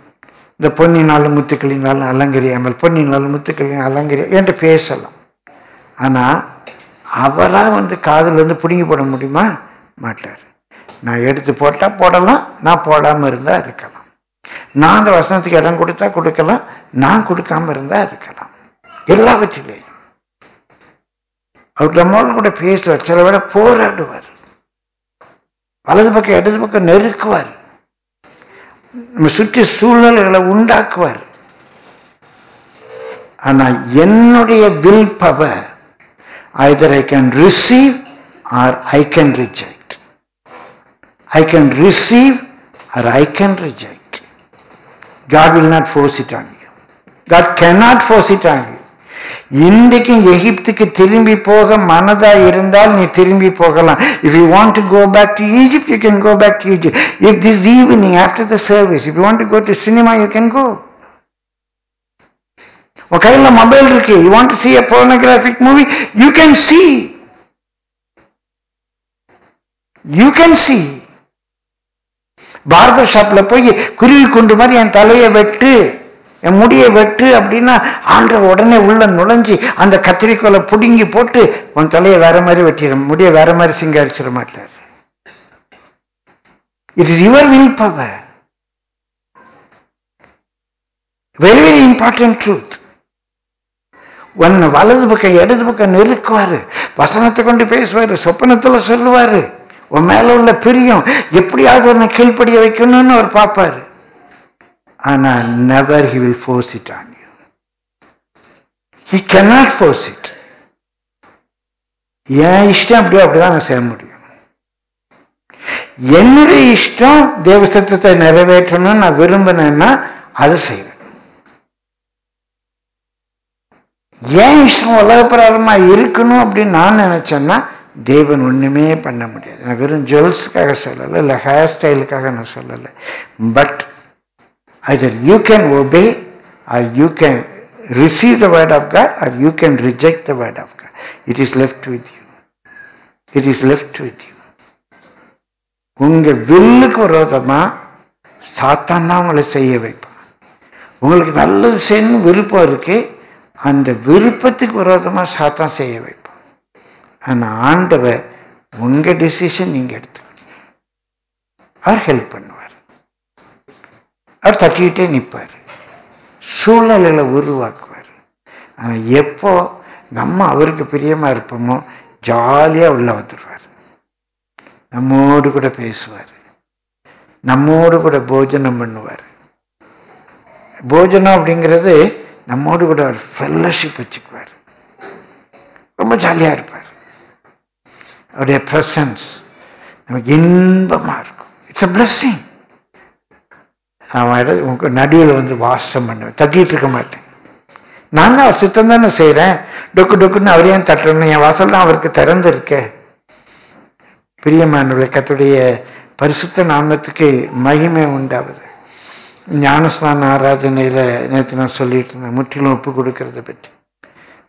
இந்த பொன்னினாலும் முத்துக்களினாலும் அலங்கரியாமல் பொன்னினாலும் முத்துக்களின் அலங்கரி என்கிட்ட பேசலாம். ஆனால் அவராக வந்து காதில் வந்து பிடுங்கி போட முடியுமா? மாட்டார். நான் எடுத்து போட்டால் போடலாம் நான் போடாமல் இருந்தால் இருக்கலாம். நான் அந்த வசனத்துக்கு இடம் கொடுத்தா கொடுக்கலாம் நான் கொடுக்காம இருந்தால் இருக்கலாம். எல்லாவற்றிலேயும். அவர் நம்மளோட கூட பேசுவார் சில விட போராடுவார். வலது பக்கம் இடது பக்கம் நெருக்குவார். சுற்றி சூழ்நிலைகளை உண்டாக்குவார் ஆனா என்னுடைய will power either I can receive or I can reject. I can receive or I can reject. God will not force it on you. God cannot force it on you. இன்றைக்கும் எகிப்துக்கு திரும்பி போக மனதா இருந்தால் நீ திரும்பி போகலாம் if you want to go back to Egypt you can go back to Egypt if this evening after the service if you want to go to cinema you can go உன் கையில் மொபைல் இருக்கு you want to see a pornographic movie you can see you can see barber ஷாப்ல போய் குருவி குண்டு மாதிரி என் தலையை வெட்டு என் முடியை வெட்டு அப்படின்னா ஆண்டவர் உடனே உள்ள நுழைஞ்சி அந்த கத்திரிக்கோலை பிடுங்கி போட்டு உன் தலையை வேற மாதிரி வெட்டிட முடியை வேற மாதிரி சிங்காரிச்சிட மாட்டார். It is your will power very very important truth ஒன்று வலது பக்கம் இடது பக்கம் நெருக்குவாரு. வசனத்தை கொண்டு பேசுவார் சொப்பனத்தில் சொல்லுவாரு. உன் மேலே உள்ள பிரியம் எப்படியாவது ஒன்று கீழ்ப்படிய வைக்கணும்னு அவர் பார்ப்பாரு. ஆனால் never he will force it on you he cannot force it என் இஷ்டம் அப்படியோ அப்படிதான் நான் செய்ய முடியும். என்னுடைய இஷ்டம் தேவ சத்தத்தை நிறைவேற்றணும்னு நான் விரும்பினேன்னா அதை செய்வேன். ஏன் இஷ்டம் உலகப்பிரகாரமா இருக்கணும் அப்படின்னு நான் நினச்சேன்னா தேவன் ஒன்றுமே பண்ண முடியாது. நான் வெறும் ஜுவல்ஸுக்காக சொல்லலை இல்லை ஹேர் ஸ்டைலுக்காக நான் சொல்லலை. But either you can obey or you can receive the word of God or you can reject the word of God. It is left with you. It is left with you. உங்கள் வில்லுக்கு விரோதமாக சாத்தான் தான் உங்களை செய்ய வைப்பான் உங்களுக்கு நல்லது செய்யணும் விருப்பம் இருக்கு அந்த விருப்பத்துக்கு விரோதமாக சாத்தான் செய்ய வைப்பான் ஆனால் ஆண்டவர் உங்கள் டிசிஷன் நீங்கள் எடுத்துக்கணும் அவர் ஹெல்ப் பண்ணுவார் அவர் தட்டிக்கிட்டே நிற்பார். சூழ்நிலைகளை உருவாக்குவார். ஆனால் எப்போ நம்ம அவருக்கு பிரியமாக இருப்போமோ ஜாலியாக உள்ளே வந்துடுவார். நம்மோடு கூட பேசுவார். நம்மோடு கூட போஜனம் பண்ணுவார். போஜனம் அப்படிங்கிறது நம்மோடு கூட ஒரு ஃபெல்லோஷிப் வச்சுக்குவார். ரொம்ப ஜாலியாக இருப்பார். அவருடைய ப்ரெசன்ஸ் நமக்கு இன்பமாக இருக்கும். இட்ஸ் அ பிளஸ்ஸிங் நான் இட- உங்க நடுவில் வந்து வாசம் பண்ணுவேன். தட்டிட்டு இருக்க மாட்டேன். நான் தான் அவர் சித்தம் தானே செய்கிறேன் டொக்கு டொக்குன்னு அவரே ஏன் தட்டணும் என் வாசல் தான் அவருக்கு திறந்துருக்க. பிரியமானுடைய கத்துடைய பரிசுத்த நாமத்துக்கு மகிமை உண்டாகுது ஞானஸ்நான ஆராதனையில் நேற்று நான் சொல்லிட்டு இருந்தேன் முற்றிலும் ஒப்பு கொடுக்கறத பற்றி.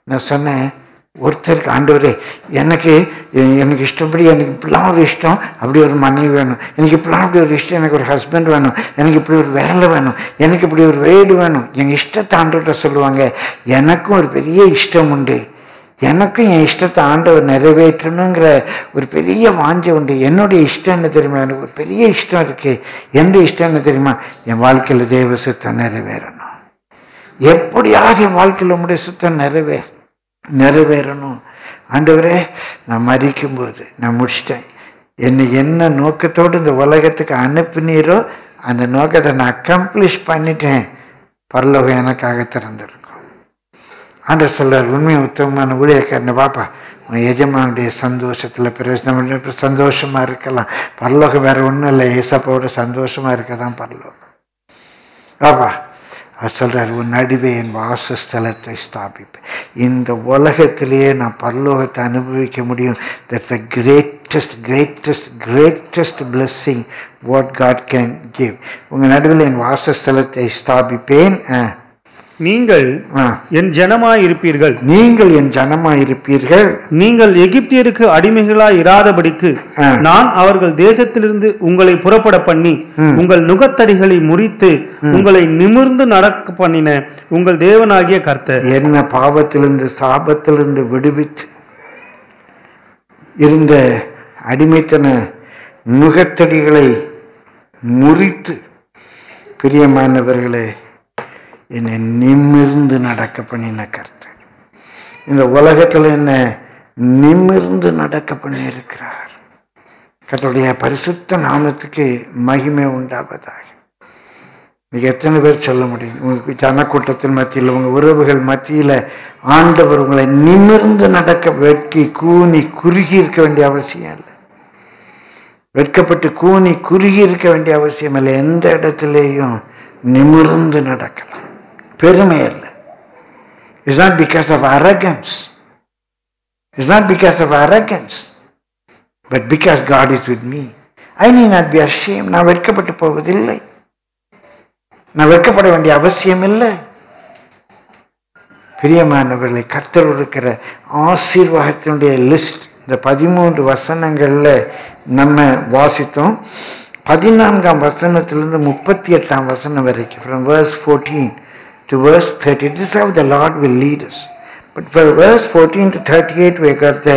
நான் சொன்னேன் ஒருத்தருக்கு ஆண்டவரே எனக்கு எனக்கு இஷ்டப்படி எனக்கு இப்படிலாம் ஒரு இஷ்டம் அப்படி ஒரு மனைவி வேணும். எனக்கு இப்படிலாம் அப்படி ஒரு இஷ்டம் எனக்கு ஒரு ஹஸ்பண்ட் வேணும். எனக்கு இப்படி ஒரு வேலை வேணும். எனக்கு இப்படி ஒரு வீடு வேணும். எங்கள் இஷ்டத்தை ஆண்டவர்கிட்ட சொல்லுவாங்க எனக்கும் ஒரு பெரிய இஷ்டம் உண்டு. எனக்கும் என் இஷ்டத்தை ஆண்டவர் நிறைவேற்றணுங்கிற ஒரு பெரிய வாஞ்சை உண்டு. என்னுடைய இஷ்டம் என்ன தெரியுமா? எனக்கு ஒரு பெரிய இஷ்டம் இருக்குது என்னுடைய இஷ்டம் என்ன தெரியுமா? என் வாழ்க்கையில் தேவ சுத்தம் நிறைவேறணும். எப்படியாவது என் வாழ்க்கையில் உங்களுடைய சுத்தம் நிறைவே நிறைவேறணும். ஆண்டவரே நான் மறிக்கும்போது நான் முடிச்சிட்டேன். என்னை என்ன நோக்கத்தோடு இந்த உலகத்துக்கு அனுப்பினீரோ அந்த நோக்கத்தை நான் அக்கம்ப்ளிஷ் பண்ணிட்டேன். பரலோகம் எனக்காக திறந்திருக்கும். ஆண்டவர் சொல்றார் உண்மை உத்தமமான ஊழியக்காரனை பாப்பா உன் எஜமானுடைய சந்தோஷத்தில் பிரயோஜனம் பண்ணுற சந்தோஷமாக இருக்கலாம். பரலோகம் வேறு ஒன்றும் இல்லை ஏசப்பாவோட சந்தோஷமாக இருக்க தான் பரலோகம். பாப்பா அவர் சொல்றார் உன் நடுவே என் வாசஸ்தலத்தை ஸ்தாபிப்பேன். இந்த உலகத்திலேயே நான் பரலோகத்தை அனுபவிக்க முடியும். That's the greatest greatest greatest blessing what God can give உங்கள் நடுவில் என் வாசஸ்தலத்தை ஸ்தாபிப்பேன். நீங்கள். என் ஜனமாய் இருப்பீர்கள் நீங்கள் என் ஜனமாய் இருப்பீர்கள் நீங்கள் எகிப்தியருக்கு அடிமைகளாய் இராதபடிக்கு. நான் அவர்கள் தேசத்திலிருந்து உங்களை புறப்பட பண்ணி உங்கள் நுகத்தடிகளை முறித்து உங்களை நிமிர்ந்து நடக்க பண்ணின உங்கள் தேவனாகிய கர்த்தர். என்ன பாவத்திலிருந்து சாபத்திலிருந்து விடுவித்து இருந்த அடிமைத்தன நுகத்தடிகளை முறித்து பிரியமானவர்களே என்னை நிமிர்ந்து நடக்க பண்ணின கருத்து இந்த உலகத்தில் என்னை நிமிர்ந்து நடக்க பண்ணியிருக்கிறார். கத்தோடைய பரிசுத்த நாமத்துக்கு மகிமை உண்டாவதாக. நீங்கள் எத்தனை பேர் சொல்ல முடியும்? உங்கள் ஜனக்கூட்டத்தின் மத்தியில் உங்கள் உறவுகள் மத்தியில் ஆண்டவர் உங்களை நிமிர்ந்து நடக்க வெட்கி கூனி குறுகி இருக்க வேண்டிய அவசியம் இல்லை. வெட்கப்பட்டு கூனி குறுகி இருக்க வேண்டிய அவசியம் இல்லை. எந்த இடத்துலேயும் நிமிர்ந்து நடக்கலாம் பெருமை இல்லை it's not because of arrogance it's not because of arrogance but because God is with me I need not be அஷேம் நான் வெட்கப்பட்டு போவதில்லை. நான் வெட்கப்பட வேண்டிய அவசியம் இல்லை. பிரியமானவர்களை கர்த்தர் இருக்கிற ஆசீர்வாதத்தினுடைய லிஸ்ட் இந்த பதிமூன்று வசனங்களில் நம்ம வாசித்தோம். பதினான்காம் வசனத்திலிருந்து முப்பத்தி எட்டாம் வசனம் வரைக்கும் from verse fourteen to verse thirty this how the lord will leaders but for verse fourteen to thirty eight we got the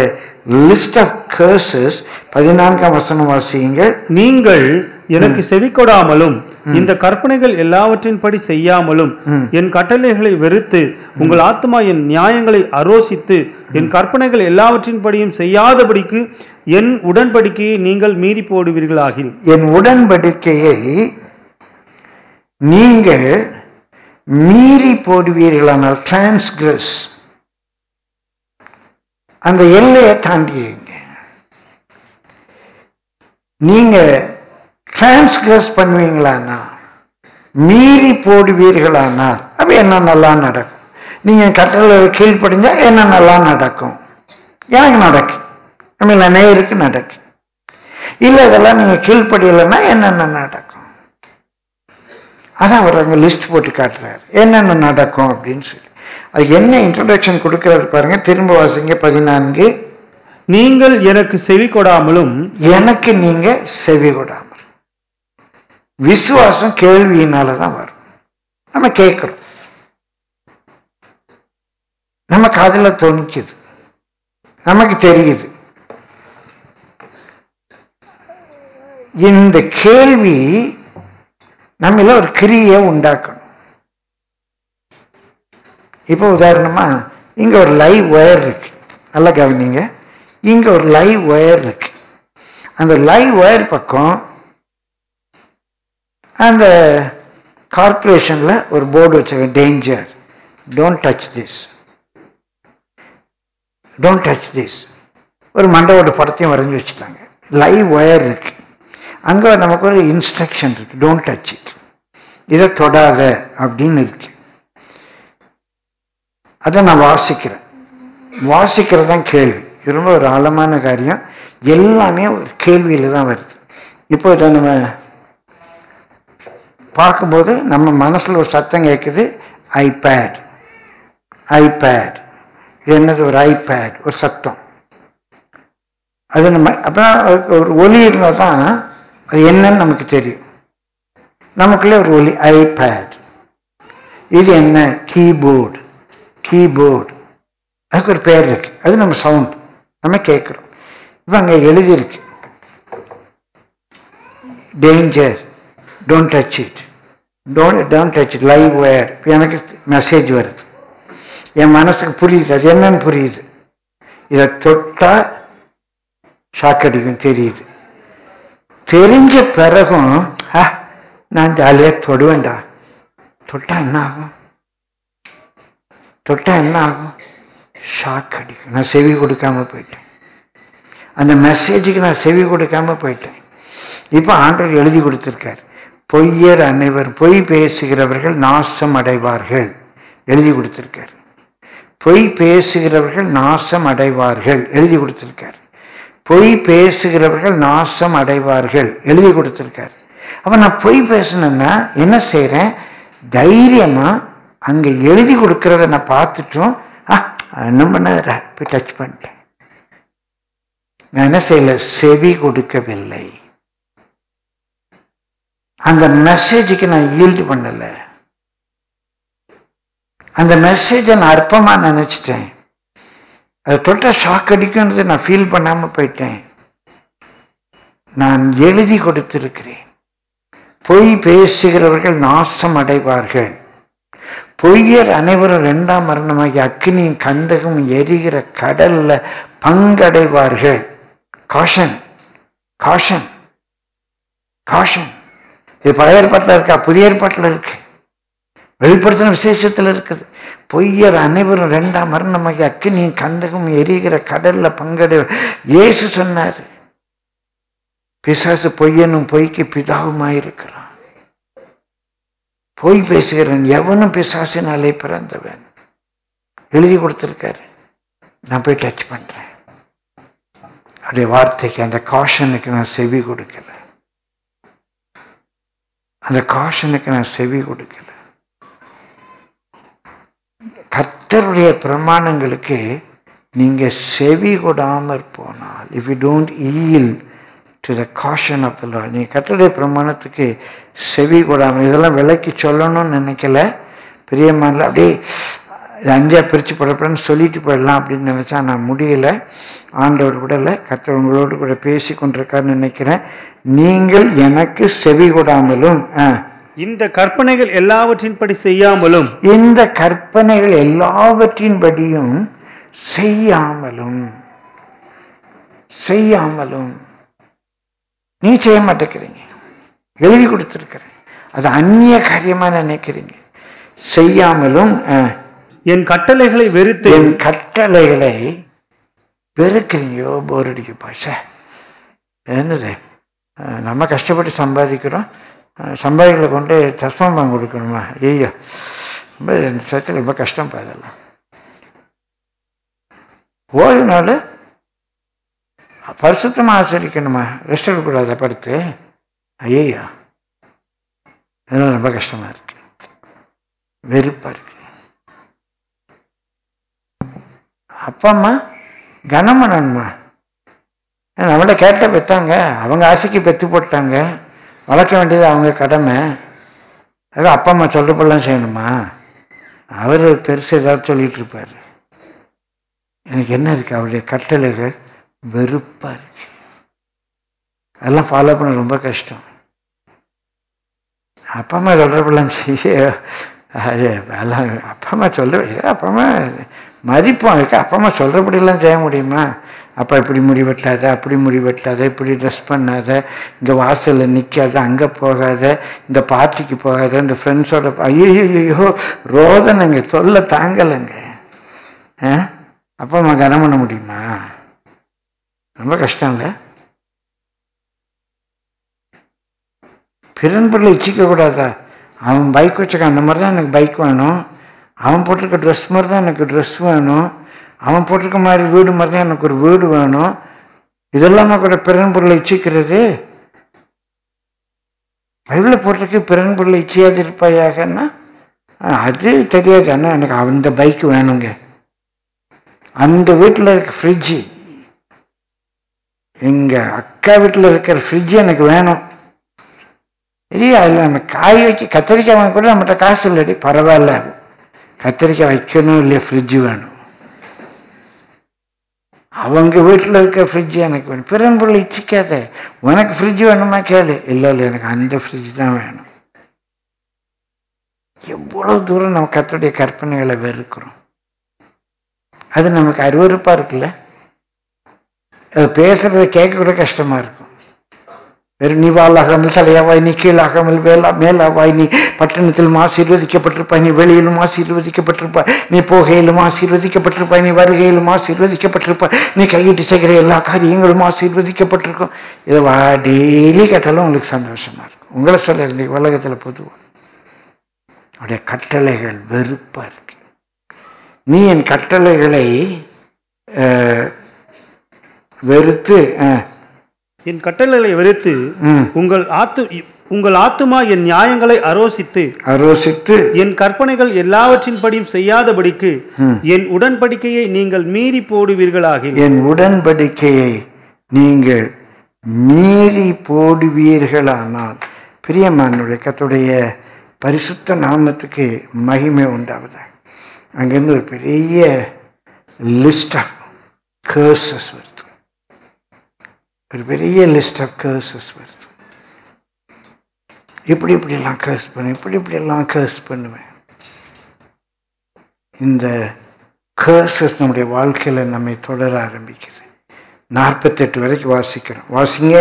list of curses பதினான்காம் வசனம் வாசியுங்க நீங்கள் எனக்கு செவிக்கொடாமலும் இந்த கற்பனைகள் எல்லாவற்றின்படி செய்யாமலும் என் கட்டளைகளை வெறுத்து உங்கள் ஆத்மா என் நியாயங்களை அரோசித்து என் கற்பனைகள் எல்லாவற்றின்படியும் செய்யாதபடிக்கு என் உடன்படிக்கையை நீங்கள் மீறி போடுவீர்களாகில். என் உடன்படிக்கையை நீங்கள் மீறி போடுவீர்களானால் டிரான்ஸ்கிரஸ் அந்த எல்லையை தாண்டிடுங்க. நீங்க டிரான்ஸ்கிரஸ் பண்ணுவீங்களானா மீறி போடுவீர்களானால் அப்போ என்ன நல்லா நடக்கும்? நீங்கள் கட்டளை கீழ்ப்படிஞ்சால் என்ன நல்லா நடக்கும்? எனக்கு நடக்கும் நம்ம நேருக்கு நடக்கும் இல்லை இதெல்லாம் நீங்கள் கீழ்ப்படியலைன்னா என்னென்ன நடக்கும்? அதான் அவர் அங்கே லிஸ்ட் போட்டு காட்டுறாரு. என்னென்ன நடக்கும் அப்படின்னு சொல்லி. அது என்ன இன்ட்ரடக்ஷன் கொடுக்குறாரு பாருங்க. திரும்ப வாசிங்க பதினான்கு. நீங்கள் எனக்கு செவி கொடாமலும் எனக்கு நீங்க செவி கொடாமல் விசுவாசம் கேள்வியினால தான் வரும். நம்ம கேட்குறோம். நம்ம காதில் துணிக்குது நமக்கு தெரியுது. இந்த கேள்வி நம்மள ஒரு கிரியை உண்டாக்கணும். இப்போ உதாரணமாக இங்கே ஒரு லைவ் ஒயர் இருக்கு. நல்லா கவனிங்க. இங்கே ஒரு லைவ் ஒயர் இருக்கு. அந்த லைவ் ஒயர் பக்கம் அந்த கார்பரேஷனில் ஒரு போர்டு வச்சிருக்க danger don't touch this don't touch this ஒரு மண்டவோட படத்தையும் வரைஞ்சி வச்சுட்டாங்க. லைவ் ஒயர் இருக்குது அங்கே நமக்கு ஒரு இன்ஸ்ட்ரக்ஷன் இருக்குது டோன்ட் டச் இட் இதை தொடாத அப்படின்னு இருக்கு. அதை நான் வாசிக்கிறேன். வாசிக்கிறது தான் கேள்வி. இது ரொம்ப ஒரு ஆழமான காரியம். எல்லாமே ஒரு கேள்வியில் தான் வருது. இப்போ இதை நம்ம பார்க்கும்போது நம்ம மனசில் ஒரு சத்தம் கேட்குது ஐபேட். ஐபேட். இது என்னது? ஒரு ஐபேட் ஒரு சத்தம். அது நம்ம அப்புறம் ஒரு ஒலி இருந்தால் தான் அது என்னன்னு நமக்கு தெரியும். நமக்குள்ளே ஒரு ஒலி ஐபேட். இது என்ன? கீபோர்டு. கீபோர்டு. அதுக்கு ஒரு பேர் இருக்கு. அது நம்ம சவுண்ட். நம்ம கேட்குறோம். இப்போ அங்கே எழுதியிருக்கு. Danger don't touch it don't don't touch it live wire எனக்கு மெசேஜ் வருது. என் மனசுக்கு புரியுது. அது என்னன்னு புரியுது. இதை தொட்டால் ஷாக் அடிக்கும் தெரியுது. தெரிஞ்ச பிறகும் நான் ஜாலியாக தொடுவேண்டா தொட்டா என்ன ஆகும்? தொட்டா என்ன ஆகும்? ஷாக் அடிக்கும். நான் செவி கொடுக்காம போயிட்டேன். அந்த மெசேஜுக்கு நான் செவி கொடுக்காம போயிட்டேன். இப்போ ஆண்டவர் எழுதி கொடுத்துருக்கார். பொய்யர் அனைவரும் பொய் பேசுகிறவர்கள் நாசம் அடைவார்கள். எழுதி கொடுத்துருக்கார். பொய் பேசுகிறவர்கள் நாசம் அடைவார்கள். எழுதி கொடுத்துருக்கார். பொய் பேசுகிறவர்கள் நாசம் அடைவார்கள். எழுதி கொடுத்துருக்கார். அப்போ நான் பொய் பேசணுன்னா என்ன செய்கிறேன் தைரியமாக அங்கே எழுதி கொடுக்கறத நான் பார்த்துட்டும் ஆ என்ன பண்ண போய் டச் பண்ணிட்டேன். நான் என்ன செய்யல? செவி கொடுக்கவில்லை. அந்த மெசேஜுக்கு நான் ஈல்டு பண்ணலை. அந்த மெசேஜை நான் அற்பமாக நினச்சிட்டேன். அதை தொட்டால் ஷாக் அடிக்கும்ன்றது நான் ஃபீல் பண்ணாமல் போயிட்டேன். நான் எழுதி கொடுத்துருக்கிறேன். பொய் பேசுகிறவர்கள் நாசம் அடைவார்கள். பொய்யர் அனைவரும் இரண்டாம் மரணமாகி அக்னியும் கந்தகம் எரிகிற கடல்ல பங்கடைவார்கள். Caution caution caution. இது பழைய ஏற்பாட்டில் இருக்கா? புதிய ஏற்பாட்டில் இருக்கு. வெளிப்படுத்தின விசேஷத்தில் இருக்குது. பொய்யர் அனைவரும் ரெண்டாம் மரணமாகி அக்னியும் கந்தகம் எரிகிற கடல்ல பங்கடை இயேசு சொன்னார் பிசாசு பொய்யனும் பொய்க்கு பிதாவுமாயிருக்கிறான் பொய் பேசுகிறேன் எவனும் பிசாசினாலே பிறந்தவன். எழுதி கொடுத்துருக்காரு. நான் போய் டச் பண்றேன். அப்படியே வார்த்தைக்கு அந்த காஷனுக்கு நான் செவி கொடுக்கல. அந்த காஷனுக்கு நான் செவி கொடுக்கல. கர்த்தருடைய பிரமாணங்களுக்கு நீங்க செவி கொடாமற் போனால் if you don't yield to the caution of the lord நீ கர்த்தருடைய பிரமாணத்துக்கு செவி கொடாமல் இதெல்லாம் விலைக்கு சொல்லணும்னு நினைக்கல. பிரியமான அப்படியே இது அஞ்சா பிரித்து படப்படன்னு சொல்லிட்டு போயிடலாம் அப்படின்னு நினச்சா நான் முடியல. ஆண்டவர் கூட இல்லை கர்த்தர் உங்களோடு கூட பேசி கொண்டிருக்காருன்னு நினைக்கிறேன். நீங்கள் எனக்கு செவி கொடாமலும் இந்த கற்பனைகள் எல்லாவற்றின்படி செய்யாமலும் இந்த கற்பனைகள் எல்லாவற்றின்படியும் செய்யாமலும் செய்யாமலும். நீ செய்ய மாட்டேங்கிறீங்க. எழுதி கொடுத்துருக்கிறேன். அது அந்நிய காரியமா நினைக்கிறீங்க. செய்யாமலும் என் கட்டளைகளை வெறுத்து என் கட்டளைகளை வெறுக்கிறீங்கோ போர் அடிக்கு பாஷா. என்னது? நம்ம கஷ்டப்பட்டு சம்பாதிக்கிறோம். சம்பாதிகளை கொண்டு தஸ்மம் கொடுக்கணுமா? ஐயோ ரொம்ப இந்த சத்தில் ரொம்ப கஷ்டம் பா இதெல்லாம் ஓய்வு நாள் பரிசுத்தமாக ஆச்சரிக்கணுமா ரெஸ்ட் எடுக்கக்கூடாத படுத்து. ஐயா இதெல்லாம் ரொம்ப கஷ்டமாக இருக்கு. வெறுப்பாக இருக்கு. அப்பா அம்மா கனம் பண்ணணுமா நம்மள கேட்ட பெத்தாங்க. அவங்க ஆசைக்கு பெற்று போட்டாங்க. வளர்க்க வேண்டியது அவங்க கடமை. அது அப்பா அம்மா சொல்கிறப்பெல்லாம் செய்யணுமா? அவர் பெருசு ஏதாவது சொல்லிட்டு இருப்பார். எனக்கு என்ன இருக்குது அவருடைய கட்டளைகள்? வெறுப்பாக இருக்கு. அதெல்லாம் ஃபாலோ பண்ண ரொம்ப கஷ்டம். அப்பா அம்மா சொல்கிறப்பெல்லாம் செய்ய அது அதெல்லாம் அப்பா அம்மா சொல்கிற அப்பா அம்மா மதிப்போம் அதுக்கு அப்பா அம்மா சொல்கிறபடியெல்லாம் செய்ய முடியுமா? அப்பா இப்படி முடி வெட்டாத அப்படி முடி வெட்டாத இப்படி ட்ரெஸ் பண்ணாத இங்கே வாசலில் நிற்காத அங்கே போகாத இந்த பார்ட்டிக்கு போகாத இந்த ஃப்ரெண்ட்ஸோட ஐயோ ஐயோ ரோதனைங்க தொல்லை தாங்கலைங்க. ஆ? அப்பா அம்மா கனம் பண்ண முடியுமா? ரொம்ப கஷ்டம் இல்லை பிறன் இச்சிக்கக்கூடாதா? அவன் பைக் வச்சுக்க அந்த மாதிரி தான் எனக்கு பைக் வேணும். அவன் போட்டிருக்க ட்ரெஸ் மாதிரி தான் எனக்கு ட்ரெஸ் வேணும். அவன் போட்டிருக்க மாதிரி வீடு மாதிரி தான் எனக்கு ஒரு வீடு வேணும். இதெல்லாம் கூட பிறன்பொருளை இச்சிக்கிறது? பைபிளில் போட்டிருக்கு பிறன்பொருளை இச்சியாது இருப்பாயாகன்னா அது தெரியாது. ஆனால் எனக்கு அந்த பைக் வேணுங்க. அந்த வீட்டில் இருக்க ஃப்ரிட்ஜு எங்கள் அக்கா வீட்டில் இருக்கிற ஃப்ரிட்ஜ் எனக்கு வேணும். இல்லையா? அதில் நம்ம காய் வைக்க கத்திரிக்காய் வாங்க கூட நம்மகிட்ட காசு இல்லடி பரவாயில்ல. கத்திரிக்காய் வைக்கணும் இல்லையா? ஃப்ரிட்ஜு வேணும். அவங்க வீட்டில் இருக்கிற ஃப்ரிட்ஜ் எனக்கு வேணும். பிறன் பொருள் இச்சிக்காத. உனக்கு ஃப்ரிட்ஜ் வேணுமா கேளு. இல்லை இல்லை எனக்கு அந்த ஃப்ரிட்ஜ் தான் வேணும். எவ்வளோ தூரம் நம்ம கத்துடைய கற்பனைகளை வெறுக்கிறோம். அது நமக்கு அருவறுப்பாக இருக்குல்ல? அது பேசுறதை கேட்க கூட கஷ்டமாக இருக்கும். வெறும் நீ வாழாகாமல் தலையாவாய் நீ கீழாகாமல் வேலா மேலாவாய் நீ பட்டணத்திலும் ஆசீர்வதிக்கப்பட்டிருப்பாய் நீ வெளியிலும் ஆசீர்வதிக்கப்பட்டிருப்பாய் நீ போகையிலும் ஆசீர்வதிக்கப்பட்டிருப்பாய் நீ வருகையிலும் ஆசீர்வதிக்கப்பட்டிருப்பாய் நீ கையிட்டு செய்கிற எல்லா காரியங்களும் ஆசீர்வதிக்கப்பட்டிருக்கும். இதை வா டெய்லி கேட்டாலும் உங்களுக்கு சந்தோஷமா இருக்கும். உங்களை சொல்ல இந்த உலகத்தில் பொதுவாக அவருடைய கட்டளைகள் வெறுப்பாக இருக்கு. நீ என் கட்டளைகளை வெறுத்து என் கட்டளைகளை வெறுத்து உங்கள் ஆத்து உங்கள் ஆத்துமா என் நியாயங்களை அரோசித்து அரோசித்து. என் கற்பனைகள் எல்லாவற்றின்படியும் செய்யாதபடிக்கு என் உடன்படிக்கையை நீங்கள் மீறி போடுவீர்களாகில். என் உடன்படிக்கையை நீங்கள் மீறி போடுவீர்களானால் பிரியமானுடைய கத்துடைய பரிசுத்த நாமத்துக்கு மகிமை உண்டாவதாக. அங்கேருந்து ஒரு பெரிய லிஸ்ட் ஆஃப் கேர்சஸ் வருது. ஒரு பெரிய லிஸ்ட் ஆஃப் கேர்சஸ் வருது. இப்படி இப்படியெல்லாம் கேர்ஸ் பண்ணுவேன் இப்படி இப்படியெல்லாம் கேர்ஸ் பண்ணுவேன். இந்த கேர்சஸ் நம்முடைய வாழ்க்கையில் நம்மை தொடர ஆரம்பிக்குது. நாற்பத்தெட்டு வரைக்கும் வாசிக்கிறோம். வாசிங்க.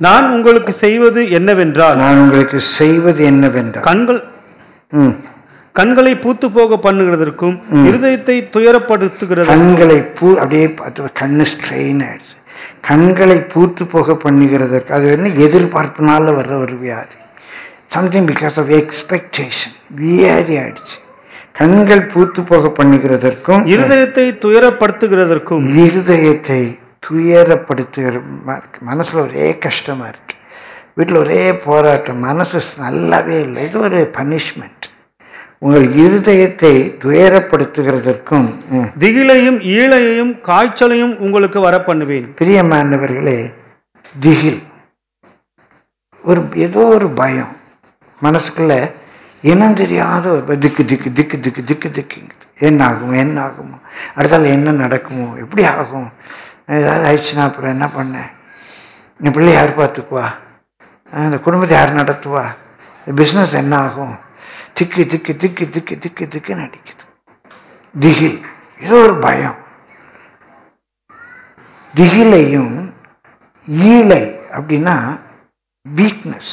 நான் உங்களுக்கு செய்வது என்னவென்றால் நான் உங்களுக்கு செய்வது என்னவென்றால் கண்கள் ம், கண்களை பூத்து போக பண்ணுகிறதற்கும் இருதயத்தை துயரப்படுத்துகிறது கண்களை பூ அப்படியே கண்ணு ஸ்ட்ரெயின் ஆயிடுச்சு கண்களை பூத்து போக பண்ணுகிறதற்கு அது என்ன? எதிர்பார்ப்புனால வர்ற ஒரு வியாதி. சம்திங் பிகாஸ் ஆஃப் எக்ஸ்பெக்டேஷன் வியாதி ஆயிடுச்சு. கண்கள் பூத்து போக பண்ணுகிறதற்கும் இருதயத்தை துயரப்படுத்துகிறதற்கும். இருதயத்தை துயரப்படுத்துகிற. மனசுல ஒரே கஷ்டமா இருக்கு. வீட்டில் ஒரே போராட்டம். மனசு நல்லாவே இல்லை. இது ஒரு பனிஷ்மெண்ட் உங்கள் இருதயத்தை துயரப்படுத்துகிறதற்கும் திகிலையும் ஈழையையும் காய்ச்சலையும் உங்களுக்கு வர பண்ணுவேன் பிரியமானவர்களே திகில். ஒரு ஏதோ ஒரு பயம். மனசுக்குள்ள இனம் தெரியாத ஒரு திக்கு திக்கு திக்கு திக்கு திக்கு திக்குங்குது என்ன ஆகும் என்ன ஆகுமோ அடுத்தால என்ன நடக்குமோ? எப்படி ஆகும்? ஏதாவது ஆயிடுச்சுன்னா அப்புறம் என்ன பண்ணேன் என் பிள்ளை யார் பார்த்துக்குவா? அஹ் இந்த குடும்பத்தை யார் நடத்துவா? பிஸ்னஸ் என்ன ஆகும் திக்கு திக்கு திக்கு திக்கு திக்கு திக்குன்னு அடிக்குது. திகில். ஏதோ ஒரு பயம். திகிலையும் ஈழை அப்படின்னா வீக்னஸ்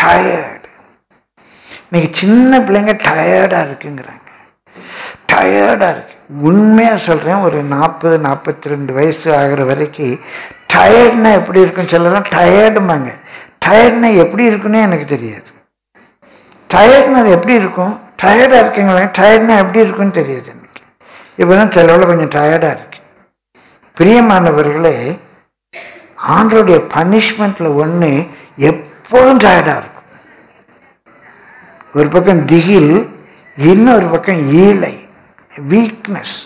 டயர்டு இன்னைக்கு சின்ன பிள்ளைங்க டயர்டாக இருக்குங்கிறாங்க. டயர்டாக இருக்கு. உண்மையாக சொல்கிறேன் ஒரு நாற்பது நாற்பத்தி ரெண்டு வயசு ஆகிற வரைக்கும் டயர்ட்னா எப்படி இருக்குன்னு சொல்லலாம் டயர்டுமாங்க டயர்ட்னா எப்படி இருக்குன்னே எனக்கு தெரியாது. டயர்ட்னு அது எப்படி இருக்கும்? டயர்டாக இருக்குங்களா? டயர்ட்னா எப்படி இருக்குன்னு தெரியாது எனக்கு. இப்போ தான் செலவில் கொஞ்சம் டயர்டாக இருக்கு. பிரியமானவர்களே ஆண்டருடைய பனிஷ்மெண்ட்டில் ஒன்று எப்போதும் டயர்டாக இருக்கும். ஒரு பக்கம் திகில் இன்னொரு பக்கம் ஈலை வீக்னஸ்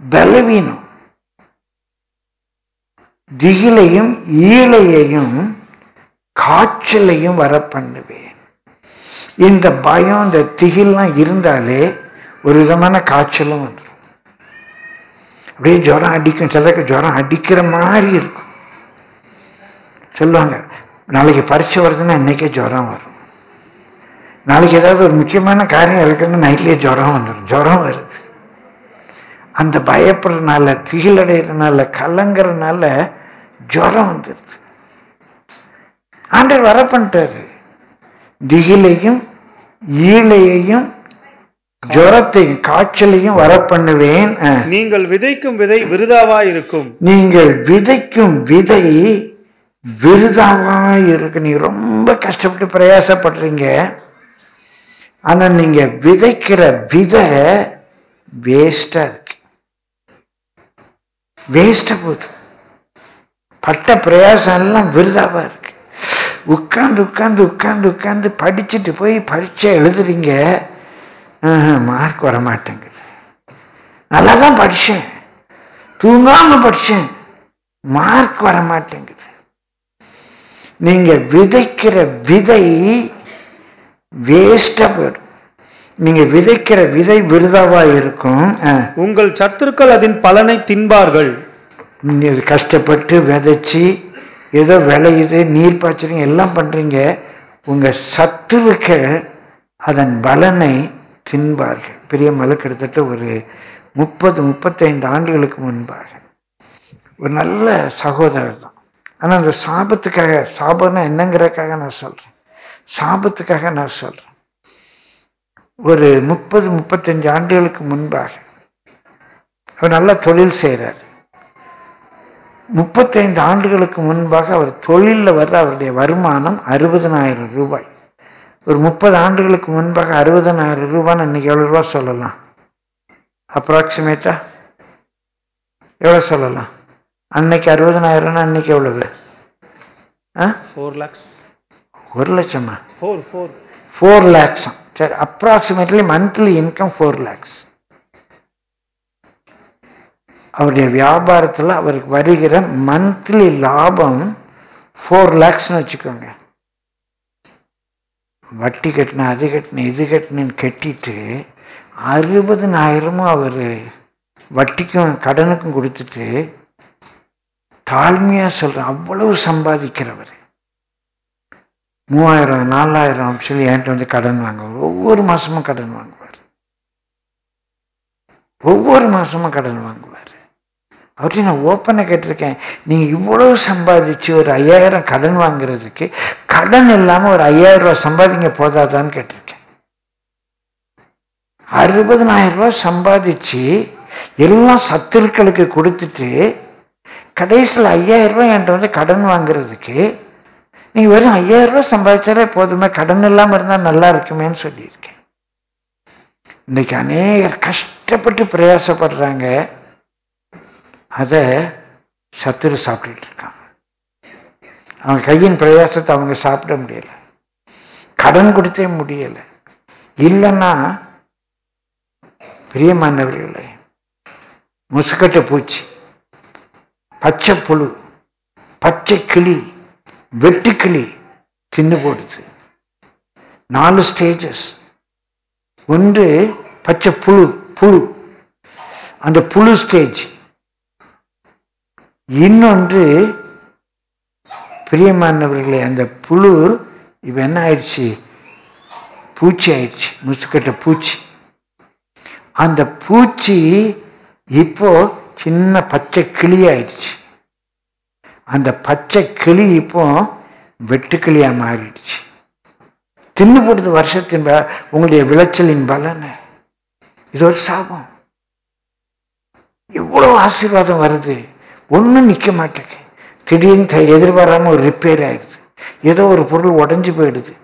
பலவீனம். திகிலையும் ஈழையையும் காய்ச்சலையும் வர பண்ணுவேன் இந்த பயம் இந்த திகில்லாம் இருந்தாலே ஒரு விதமான காய்ச்சலும் வந்துடும் அப்படியே ஜுரம் அடிக்கும். சிலருக்கு ஜுரம் அடிக்கிற மாதிரி இருக்கும். சொல்லுவாங்க நாளைக்கு பறிச்சு வருதுன்னா இன்னைக்கே ஜுரம் வரும். நாளைக்கு ஏதாவது ஒரு முக்கியமான காரியம் இருக்குன்னா நைட்லேயே ஜுரம் வந்துடும் ஜுரம் வருது. அந்த பயப்படுறதுனால திகிலடைகிறதுனால கலங்குறதுனால ஜுரம் வந்துடுது ஆண்டர் வர பண்ணிட்டாரு. திகிலையும் ஈழையையும் ஜுரத்தையும் காய்ச்சலையும் வர பண்ணுவேன். நீங்கள் விதைக்கும் விதை விருதாவா இருக்கும் நீங்கள் விதைக்கும் விதை விருதாவா இருக்கு நீங்க ரொம்ப கஷ்டப்பட்டு பிரயாசப்படுறீங்க. ஆனா நீங்க விதைக்கிற விதை வேஸ்டா இருக்கு. வேஸ்டா போகுது. பட்ட பிரயாசம் எல்லாம் விருதாவா இருக்கு. உட்காந்து உட்காந்து உட்காந்து உட்காந்து படிச்சுட்டு போய் பரீட்சை எழுதுறீங்க. மார்க் வர மாட்டேங்குது நல்லா தான் படித்தேன் தூங்காம படித்தேன் மார்க் வர மாட்டேங்குது நீங்க விதைக்கிற விதை வேஸ்டா போயிடும். நீங்க விதைக்கிற விதை விருதாவா இருக்கும். உங்கள் சத்துருக்கள் அதன் பலனை தின்பார்கள். கஷ்டப்பட்டு விதைச்சி ஏதோ விளையுது நீர் பாய்ச்சறீங்க எல்லாம் பண்ணுறீங்க உங்கள் சத்துருக்க அதன் பலனை தின்பார்கள். பெரிய மலை கிட்டத்தட்ட ஒரு முப்பது முப்பத்தைந்து ஆண்டுகளுக்கு முன்பாக. ஒரு நல்ல சகோதரர் தான். ஆனால் அந்த சாபத்துக்காக சாபம்னா என்னங்கிறதுக்காக நான் சொல்கிறேன் சாபத்துக்காக நான் சொல்கிறேன் ஒரு முப்பது முப்பத்தஞ்சு ஆண்டுகளுக்கு முன்பாக அவர் நல்ல தொழில் செய்கிறார் முப்பத்தைந்து ஆண்டுகளுக்கு முன்பாக அவர் தொழிலில் வர்ற அவருடைய வருமானம் அறுபதனாயிரம் ரூபாய். ஒரு முப்பது ஆண்டுகளுக்கு முன்பாக அறுபதனாயிரம் ரூபான்னு இன்னைக்கு எவ்வளோ ரூபா சொல்லலாம்? அப்ராக்சிமேட்டா எவ்வளோ சொல்லலாம்? அன்னைக்கு அறுபதனாயிரம்னா அன்னைக்கு எவ்வளவு? ஆ? ஃபோர் லேக்ஸ் ஒரு லட்சமா? ஃபோர் ஃபோர் ஃபோர் லேக்ஸா சரி approximately monthly income four lakhs அவருடைய வியாபாரத்தில் அவருக்கு வருகிற மந்த்லி லாபம் ஃபோர் லேக்ஸ்னு வச்சுக்கோங்க. வட்டி கட்டின அது கட்டின இது கட்டினு கட்டிட்டு அறுபதனாயிரமும் அவர் வட்டிக்கும் கடனுக்கும் கொடுத்துட்டு தாழ்மையாக சொல்கிறேன் அவ்வளவு சம்பாதிக்கிறவர். மூவாயிரம் நாலாயிரம் சொல்லி என்கிட்ட வந்து கடன் வாங்குவார். ஒவ்வொரு மாதமும் கடன் வாங்குவார். ஒவ்வொரு மாதமும் கடன் வாங்குவார். அவர்கிட்ட நான் ஓப்பனாக கேட்டிருக்கேன். நீங்கள் இவ்வளவு சம்பாதிச்சு ஒரு ஐயாயிரம் கடன் வாங்குறதுக்கு கடன் இல்லாமல் ஒரு ஐயாயிரம் ரூபா சம்பாதிங்க போதாதான்னு கேட்டிருக்கேன். அறுபதனாயிரம் ரூபா சம்பாதிச்சு எல்லாம் சத்துருக்களுக்கு கொடுத்துட்டு கடைசியில் ஐயாயிரம் ரூபா என்கிட்ட வந்து கடன் வாங்குறதுக்கு நீ வெறும் ஐயாயிரம் ரூபா சம்பாதிச்சாலே போதுமே கடன் இல்லாமல் இருந்தால் நல்லா இருக்குமேன்னு சொல்லியிருக்கேன். இன்னைக்கு அநேகர் கஷ்டப்பட்டு பிரயாசப்படுறாங்க. அதை சத்துரு சாப்பிட்டுட்டு இருக்காங்க அவங்க கையின் பிரயாசத்தை அவங்க சாப்பிட முடியல. கடன் கொடுத்தே முடியல. இல்லைன்னா பிரியமானவர்களே முசுக்கட்டை பூச்சி பச்சை புழு பச்சை கிளி வெட்டுக்கிளி தின்னு போடுது. நாலு ஸ்டேஜஸ் ஒன்று பச்சை புழு புழு. அந்த புழு ஸ்டேஜ் இன்னொன்று பிரியமானவர்களே அந்த புழு இப்போ என்ன ஆயிடுச்சு? பூச்சி ஆயிடுச்சு. முசுக்கட்ட பூச்சி. அந்த பூச்சி இப்போ சின்ன பச்சை கிளி ஆயிடுச்சு. அந்த பச்சை கிளி இப்போ வெட்டுக்கிளியாக மாறிடுச்சு. தின்னு போடுது வருஷத்தின் உங்களுடைய விளைச்சலின் பலனை. இது ஒரு சாபம். எவ்வளோ ஆசீர்வாதம் வருது. ஒன்றும் நிற்க மாட்டேங்க திடீர்னு த- ஒரு ரிப்பேர் ஆகிடுது ஏதோ ஒரு பொருள் உடஞ்சி போயிடுது.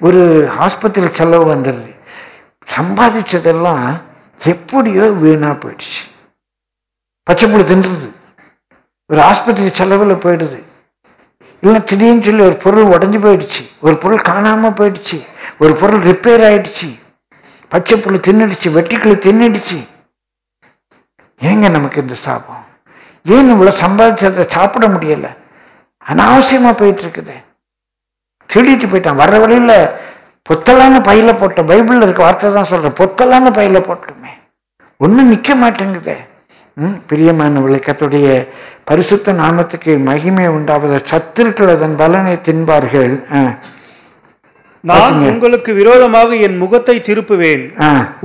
ஒரு ஹாஸ்பத்திரி செலவு வந்துடுது. சம்பாதிச்சதெல்லாம் எப்படியோ வீணாக போயிடுச்சு. பச்சைப்புழு தின்றுது. ஒரு ஆஸ்பத்திரி செலவில் போயிடுது. இல்லை திடீர்னு சொல்லி ஒரு பொருள் உடஞ்சி போயிடுச்சு. ஒரு பொருள் காணாமல் போயிடுச்சு. ஒரு பொருள் ரிப்பேர் ஆயிடுச்சு. பச்சை புழு தின்னுடுச்சு. வெட்டிக்கிளி தின்னுடுச்சு. ஏங்க நமக்கு இந்த சாபம்? ஏன் இவ்வளோ சம்பாதிச்சதை சாப்பிட முடியல? அனாவசியமாக போயிட்டுருக்குது. திருடிட்டு போயிட்டான். வர்ற வழியில் பொத்தலான பையில் போட்டோம். பைபிளில் இருக்க வார்த்தை தான் சொல்கிறேன் பொத்தலான பையில் போட்டோமே. ஒன்றும் நிற்க மாட்டேங்குதே. ம் பிரியமானவளை கத்துடைய பரிசுத்த நாமத்துக்கு மகிமை உண்டாவத சத்துருக்கள் அதன் பலனை தின்பார்கள். ஆ, நான் உங்களுக்கு விரோதமாக என் முகத்தை திருப்புவேன்.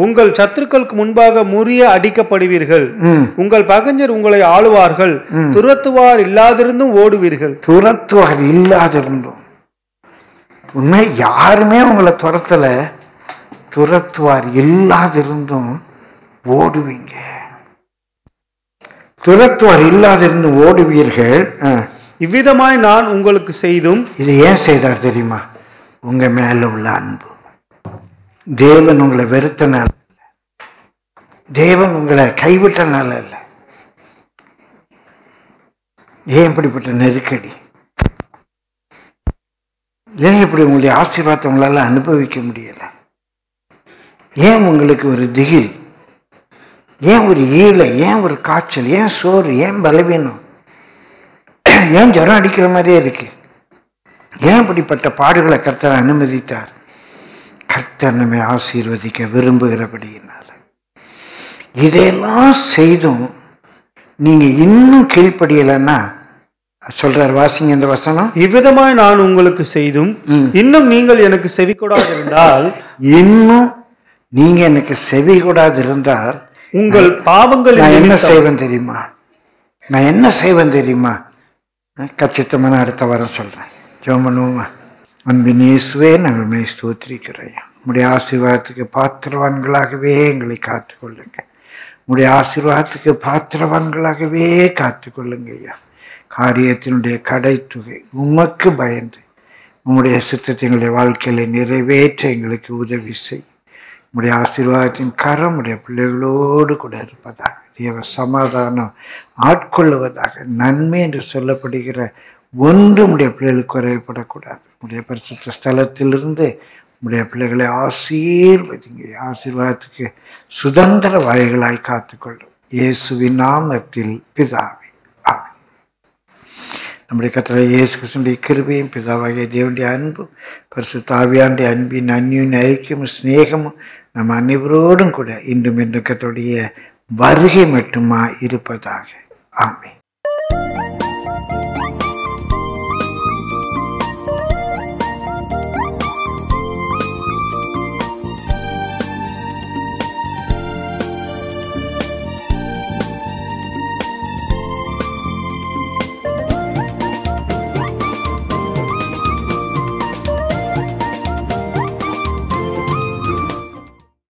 உங்கள் சத்துருக்களுக்கு முன்பாக முறிய அடிக்கப்படுவீர்கள். உங்கள் பகைஞர் உங்களை ஆளுவார்கள். துரத்துவார் இல்லாதிருந்தும் ஓடுவீர்கள். துரத்துவார் இல்லாதிருந்தோம். உண்மை யாருமே உங்களை துரத்தல. துரத்துவார் இல்லாதிருந்தும் ஓடுவீங்க. துரத்துவார் இல்லாதிருந்தும் ஓடுவீர்கள். இவ்விதமாய் நான் உங்களுக்கு செய்தும் இது ஏன் செய்தார் தெரியுமா? உங்கள் மேலே உள்ள அன்பு. தேவன் உங்களை வெறுத்தனால தேவன் உங்களை கைவிட்டனால இல்லை. ஏன் இப்படிப்பட்ட நெருக்கடி? ஏன் இப்படி உங்களுடைய ஆசீர்வாதத்தை உங்களால் அனுபவிக்க முடியல? ஏன் உங்களுக்கு ஒரு திகில்? ஏன் ஒரு ஈழை? ஏன் ஒரு காய்ச்சல்? ஏன் சோறு? ஏன் பலவீனம்? ஏன் ஜுரம் அடிக்கிற மாதிரியே இருக்கு? ஏன் இப்படிப்பட்ட பாடுகளை கர்த்தர் அனுமதித்தார்? கர்த்தர் நம்மை ஆசீர்வதிக்க விரும்புகிறபடியினால இதையெல்லாம் செய்தும் நீங்க இன்னும் கீழ்ப்படியலைன்னா சொல்றார் வாசிங்க இந்த வசனம். இவ்விதமாய் நான் உங்களுக்கு செய்தும் இன்னும் நீங்கள் எனக்கு செவி கொடாதிருந்தால் இன்னும் நீங்க எனக்கு செவி கூடாது இருந்தால் உங்கள் பாவங்கள் நான் என்ன செய்வேன் தெரியுமா? நான் என்ன செய்வேன் தெரியுமா? கச்சித்தமான அடுத்த வாரம் சொல்றேன். ஜோமனுமா. அன்பின் இயேசுவே நாங்கள் மெய் ஸ்தோத்திரிக்கிறேன் உடைய ஆசீர்வாதத்துக்கு பாத்திரவான்களாகவே எங்களை காத்துக்கொள்ளுங்க. உடைய ஆசீர்வாதத்துக்கு பாத்திரவான்களாகவே காத்துக்கொள்ளுங்க ஐயா காரியத்தினுடைய கடைத்துகை உமக்கு பயந்து உம்முடைய சித்தத்தை எங்களுடைய வாழ்க்கையில நிறைவேற்ற எங்களுக்கு உதவி செய். உடைய ஆசீர்வாதத்தின் கரம் உடைய பிள்ளைகளோடு கூட இருப்பதாக தேவ சமாதானம் ஆட்கொள்ளுவதாக நன்மை என்று சொல்லப்படுகிற ஒன்று உடைய பிள்ளைகளுக்கு குறையப்படக்கூடாது உடைய பரிசுத்த ஸ்தலத்திலிருந்து உடைய பிள்ளைகளை ஆசீர்வதிங்க. ஆசீர்வாதத்துக்கு சுதந்திர வாய்களாய் காத்துக்கொள்ளும். இயேசுவின் நாமத்தில் பிதாவே ஆமென். நம்முடைய கத்தரை இயேசு கிருஷ்ணனுடைய கிருபையும் பிதாவாகிய தேவனுடைய அன்பும் பரிசு ஆவியானுடைய அன்பின் அந்நியின் ஐக்கியமும் சிநேகமும் நம்ம அனைவரோடும் கூட இன்றும் இன்றும் கத்தருடைய வருகை மட்டுமா இருப்பதாக. ஆமென்.